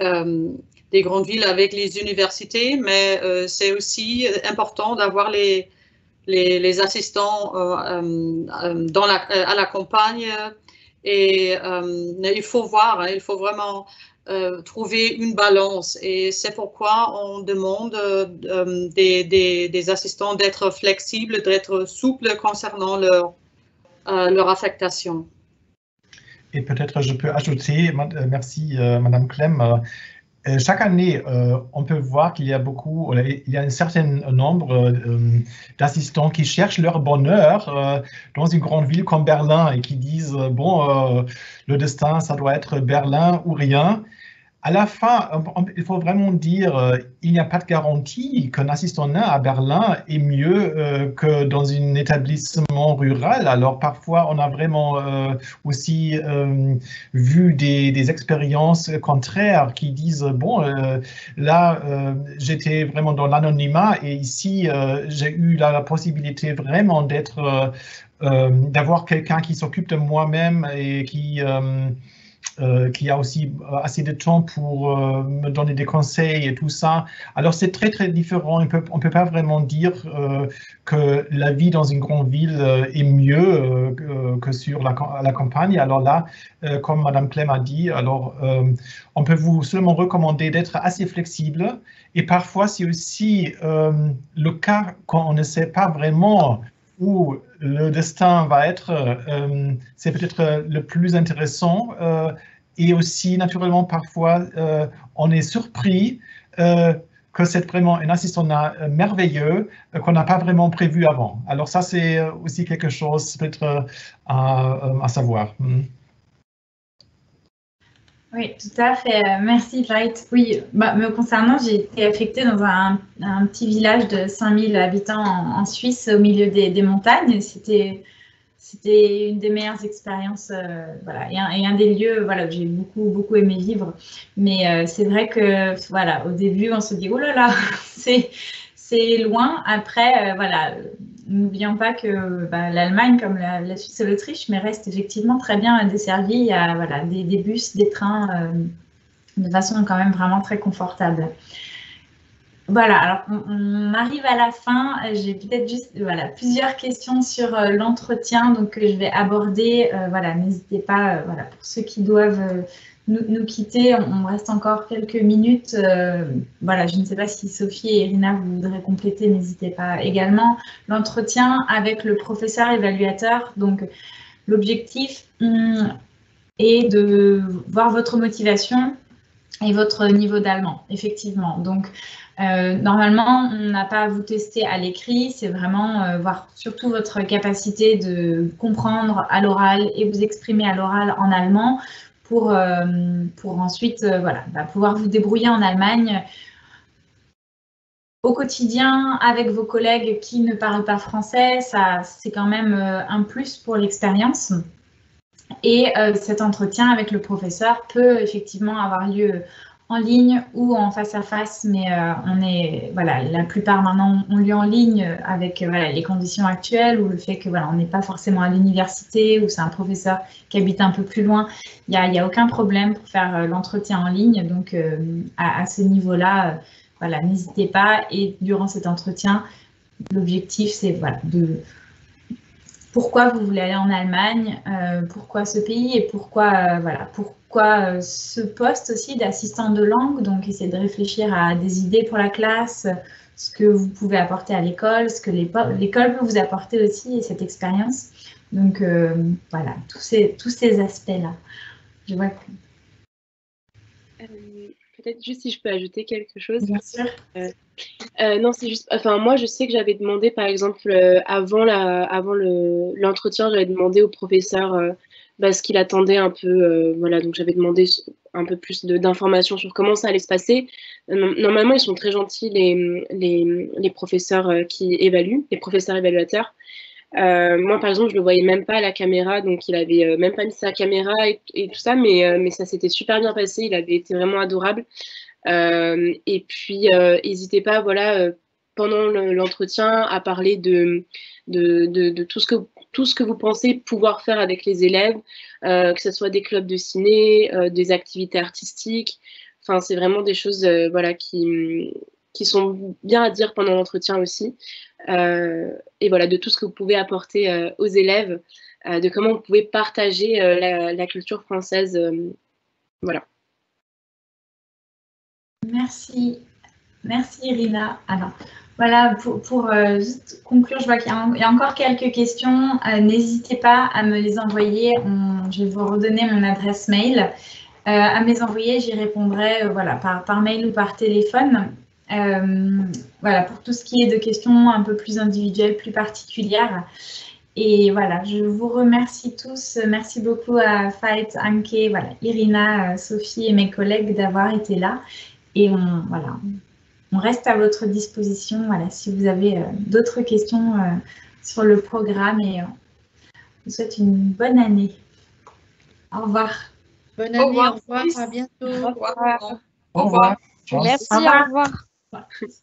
des grandes villes avec les universités, mais c'est aussi important d'avoir les, les, assistants à la campagne. Et il faut voir, hein, il faut vraiment euh, trouver une balance. Et c'est pourquoi on demande euh, des, des, des, assistants d'être flexibles, d'être souples concernant leur, euh, leur affectation. Et peut-être je peux ajouter, merci Madame Clem, chaque année, on peut voir qu'il y a beaucoup, il y a un certain nombre d'assistants qui cherchent leur bonheur dans une grande ville comme Berlin et qui disent, bon, le destin, ça doit être Berlin ou rien à la fin, il faut vraiment dire euh, il n'y a pas de garantie qu'un assistant nain à Berlin est mieux euh, que dans un établissement rural. Alors parfois, on a vraiment euh, aussi vu des, expériences contraires qui disent bon, là, j'étais vraiment dans l'anonymat et ici, j'ai eu la, la, possibilité vraiment d'être, d'avoir quelqu'un qui s'occupe de moi-même et qui euh, qui a aussi euh, assez de temps pour euh, me donner des conseils et tout ça. Alors c'est très très différent. On peut, ne peut pas vraiment dire que la vie dans une grande ville est mieux que sur la, la, campagne. Alors là, comme Madame Clem a dit, alors on peut vous seulement recommander d'être assez flexible. Et parfois c'est aussi le cas quand on ne sait pas vraiment où le destin va être, euh, c'est peut-être le plus intéressant. Euh, et aussi, naturellement, parfois, euh, on est surpris que c'est vraiment un assistant merveilleux qu'on n'a pas vraiment prévu avant. Alors ça, c'est aussi quelque chose peut-être à, savoir. Hmm. Oui, tout à fait. Merci, Light. Oui, bah, me concernant, j'ai été affectée dans un, petit village de 5000 habitants en, Suisse, au milieu des, montagnes. C'était c'était une des meilleures expériences, euh, voilà, et un, des lieux, voilà, j'ai beaucoup, beaucoup aimé vivre. Mais euh, c'est vrai que, voilà, au début, on se dit, oh là là, c'est, c'est loin. Après, euh, voilà, n'oublions pas que bah, l'Allemagne, comme la, Suisse et l'Autriche, mais reste effectivement très bien desservie. Il y a voilà, des, bus, des trains euh, de façon quand même vraiment très confortable. Voilà, alors on, arrive à la fin. J'ai peut-être juste voilà, plusieurs questions sur euh, l'entretien que je vais aborder. voilà, n'hésitez pas, voilà, pour ceux qui doivent nous, quitter. On, reste encore quelques minutes. Euh, voilà, je ne sais pas si Sophie et Irina vous voudrez compléter, n'hésitez pas également. L'entretien avec le professeur évaluateur. Donc, l'objectif hum, est de voir votre motivation et votre niveau d'allemand, effectivement. Donc, euh, normalement, on n'a pas à vous tester à l'écrit, c'est vraiment euh, voir surtout votre capacité de comprendre à l'oral et vous exprimer à l'oral en allemand pour, euh, pour ensuite euh, voilà, bah, pouvoir vous débrouiller en Allemagne au quotidien avec vos collègues qui ne parlent pas français, ça c'est quand même euh, un plus pour l'expérience. Et cet entretien avec le professeur peut effectivement avoir lieu en ligne ou en face à face, mais euh, on est, voilà, la plupart maintenant ont lieu en ligne avec euh, voilà, les conditions actuelles ou le fait que voilà, on n'est pas forcément à l'université ou c'est un professeur qui habite un peu plus loin. Il n'y a, y a, aucun problème pour faire euh, l'entretien en ligne. Donc, à, à, ce niveau-là, voilà, n'hésitez pas. Et durant cet entretien, l'objectif, c'est voilà, de pourquoi vous voulez aller en Allemagne, pourquoi ce pays et pourquoi, voilà, pour, quoi euh, ce poste aussi d'assistant de langue, donc essayer de réfléchir à des idées pour la classe, ce que vous pouvez apporter à l'école, ce que l'école peut vous apporter aussi et cette expérience. Donc euh, voilà, tous ces, tous ces aspects-là. Je vois euh, Peut-être juste si je peux ajouter quelque chose. Bien sûr. non, c'est juste. Enfin, moi, je sais que j'avais demandé, par exemple, avant la, avant l'entretien, j'avais demandé au professeur parce qu'il attendait un peu, euh, voilà, donc j'avais demandé un peu plus d'informations sur comment ça allait se passer. Euh, normalement, ils sont très gentils, les, les, les professeurs euh, qui évaluent, les professeurs évaluateurs. Moi, par exemple, je le voyais même pas à la caméra, donc il avait même pas mis sa caméra et, tout ça, mais, mais ça s'était super bien passé, il avait été vraiment adorable. et puis, n'hésitez pas, voilà, pendant l'entretien, à parler de, tout ce que vous pensez pouvoir faire avec les élèves, euh, que ce soit des clubs de ciné, euh, des activités artistiques. Enfin, c'est vraiment des choses euh, voilà, qui sont bien à dire pendant l'entretien aussi. Et voilà, de tout ce que vous pouvez apporter aux élèves, de comment vous pouvez partager la, culture française. voilà. Merci. Merci Irina. Alors, voilà, pour, euh, conclure, je vois qu'il y, a encore quelques questions. Euh, n'hésitez pas à me les envoyer. je vais vous redonner mon adresse mail. Euh, à me les envoyer, j'y répondrai voilà, par, par, mail ou par téléphone. Voilà, pour tout ce qui est de questions un peu plus individuelles, plus particulières. Et voilà, je vous remercie tous. Merci beaucoup à Fight, Anke, voilà, Irina, Sophie et mes collègues d'avoir été là. Et on, voilà, on reste à votre disposition voilà, si vous avez euh, d'autres questions euh, sur le programme et euh, je vous souhaite une bonne année. Au revoir. Bonne année, au revoir, à bientôt. Au revoir. Au revoir. Merci, au revoir.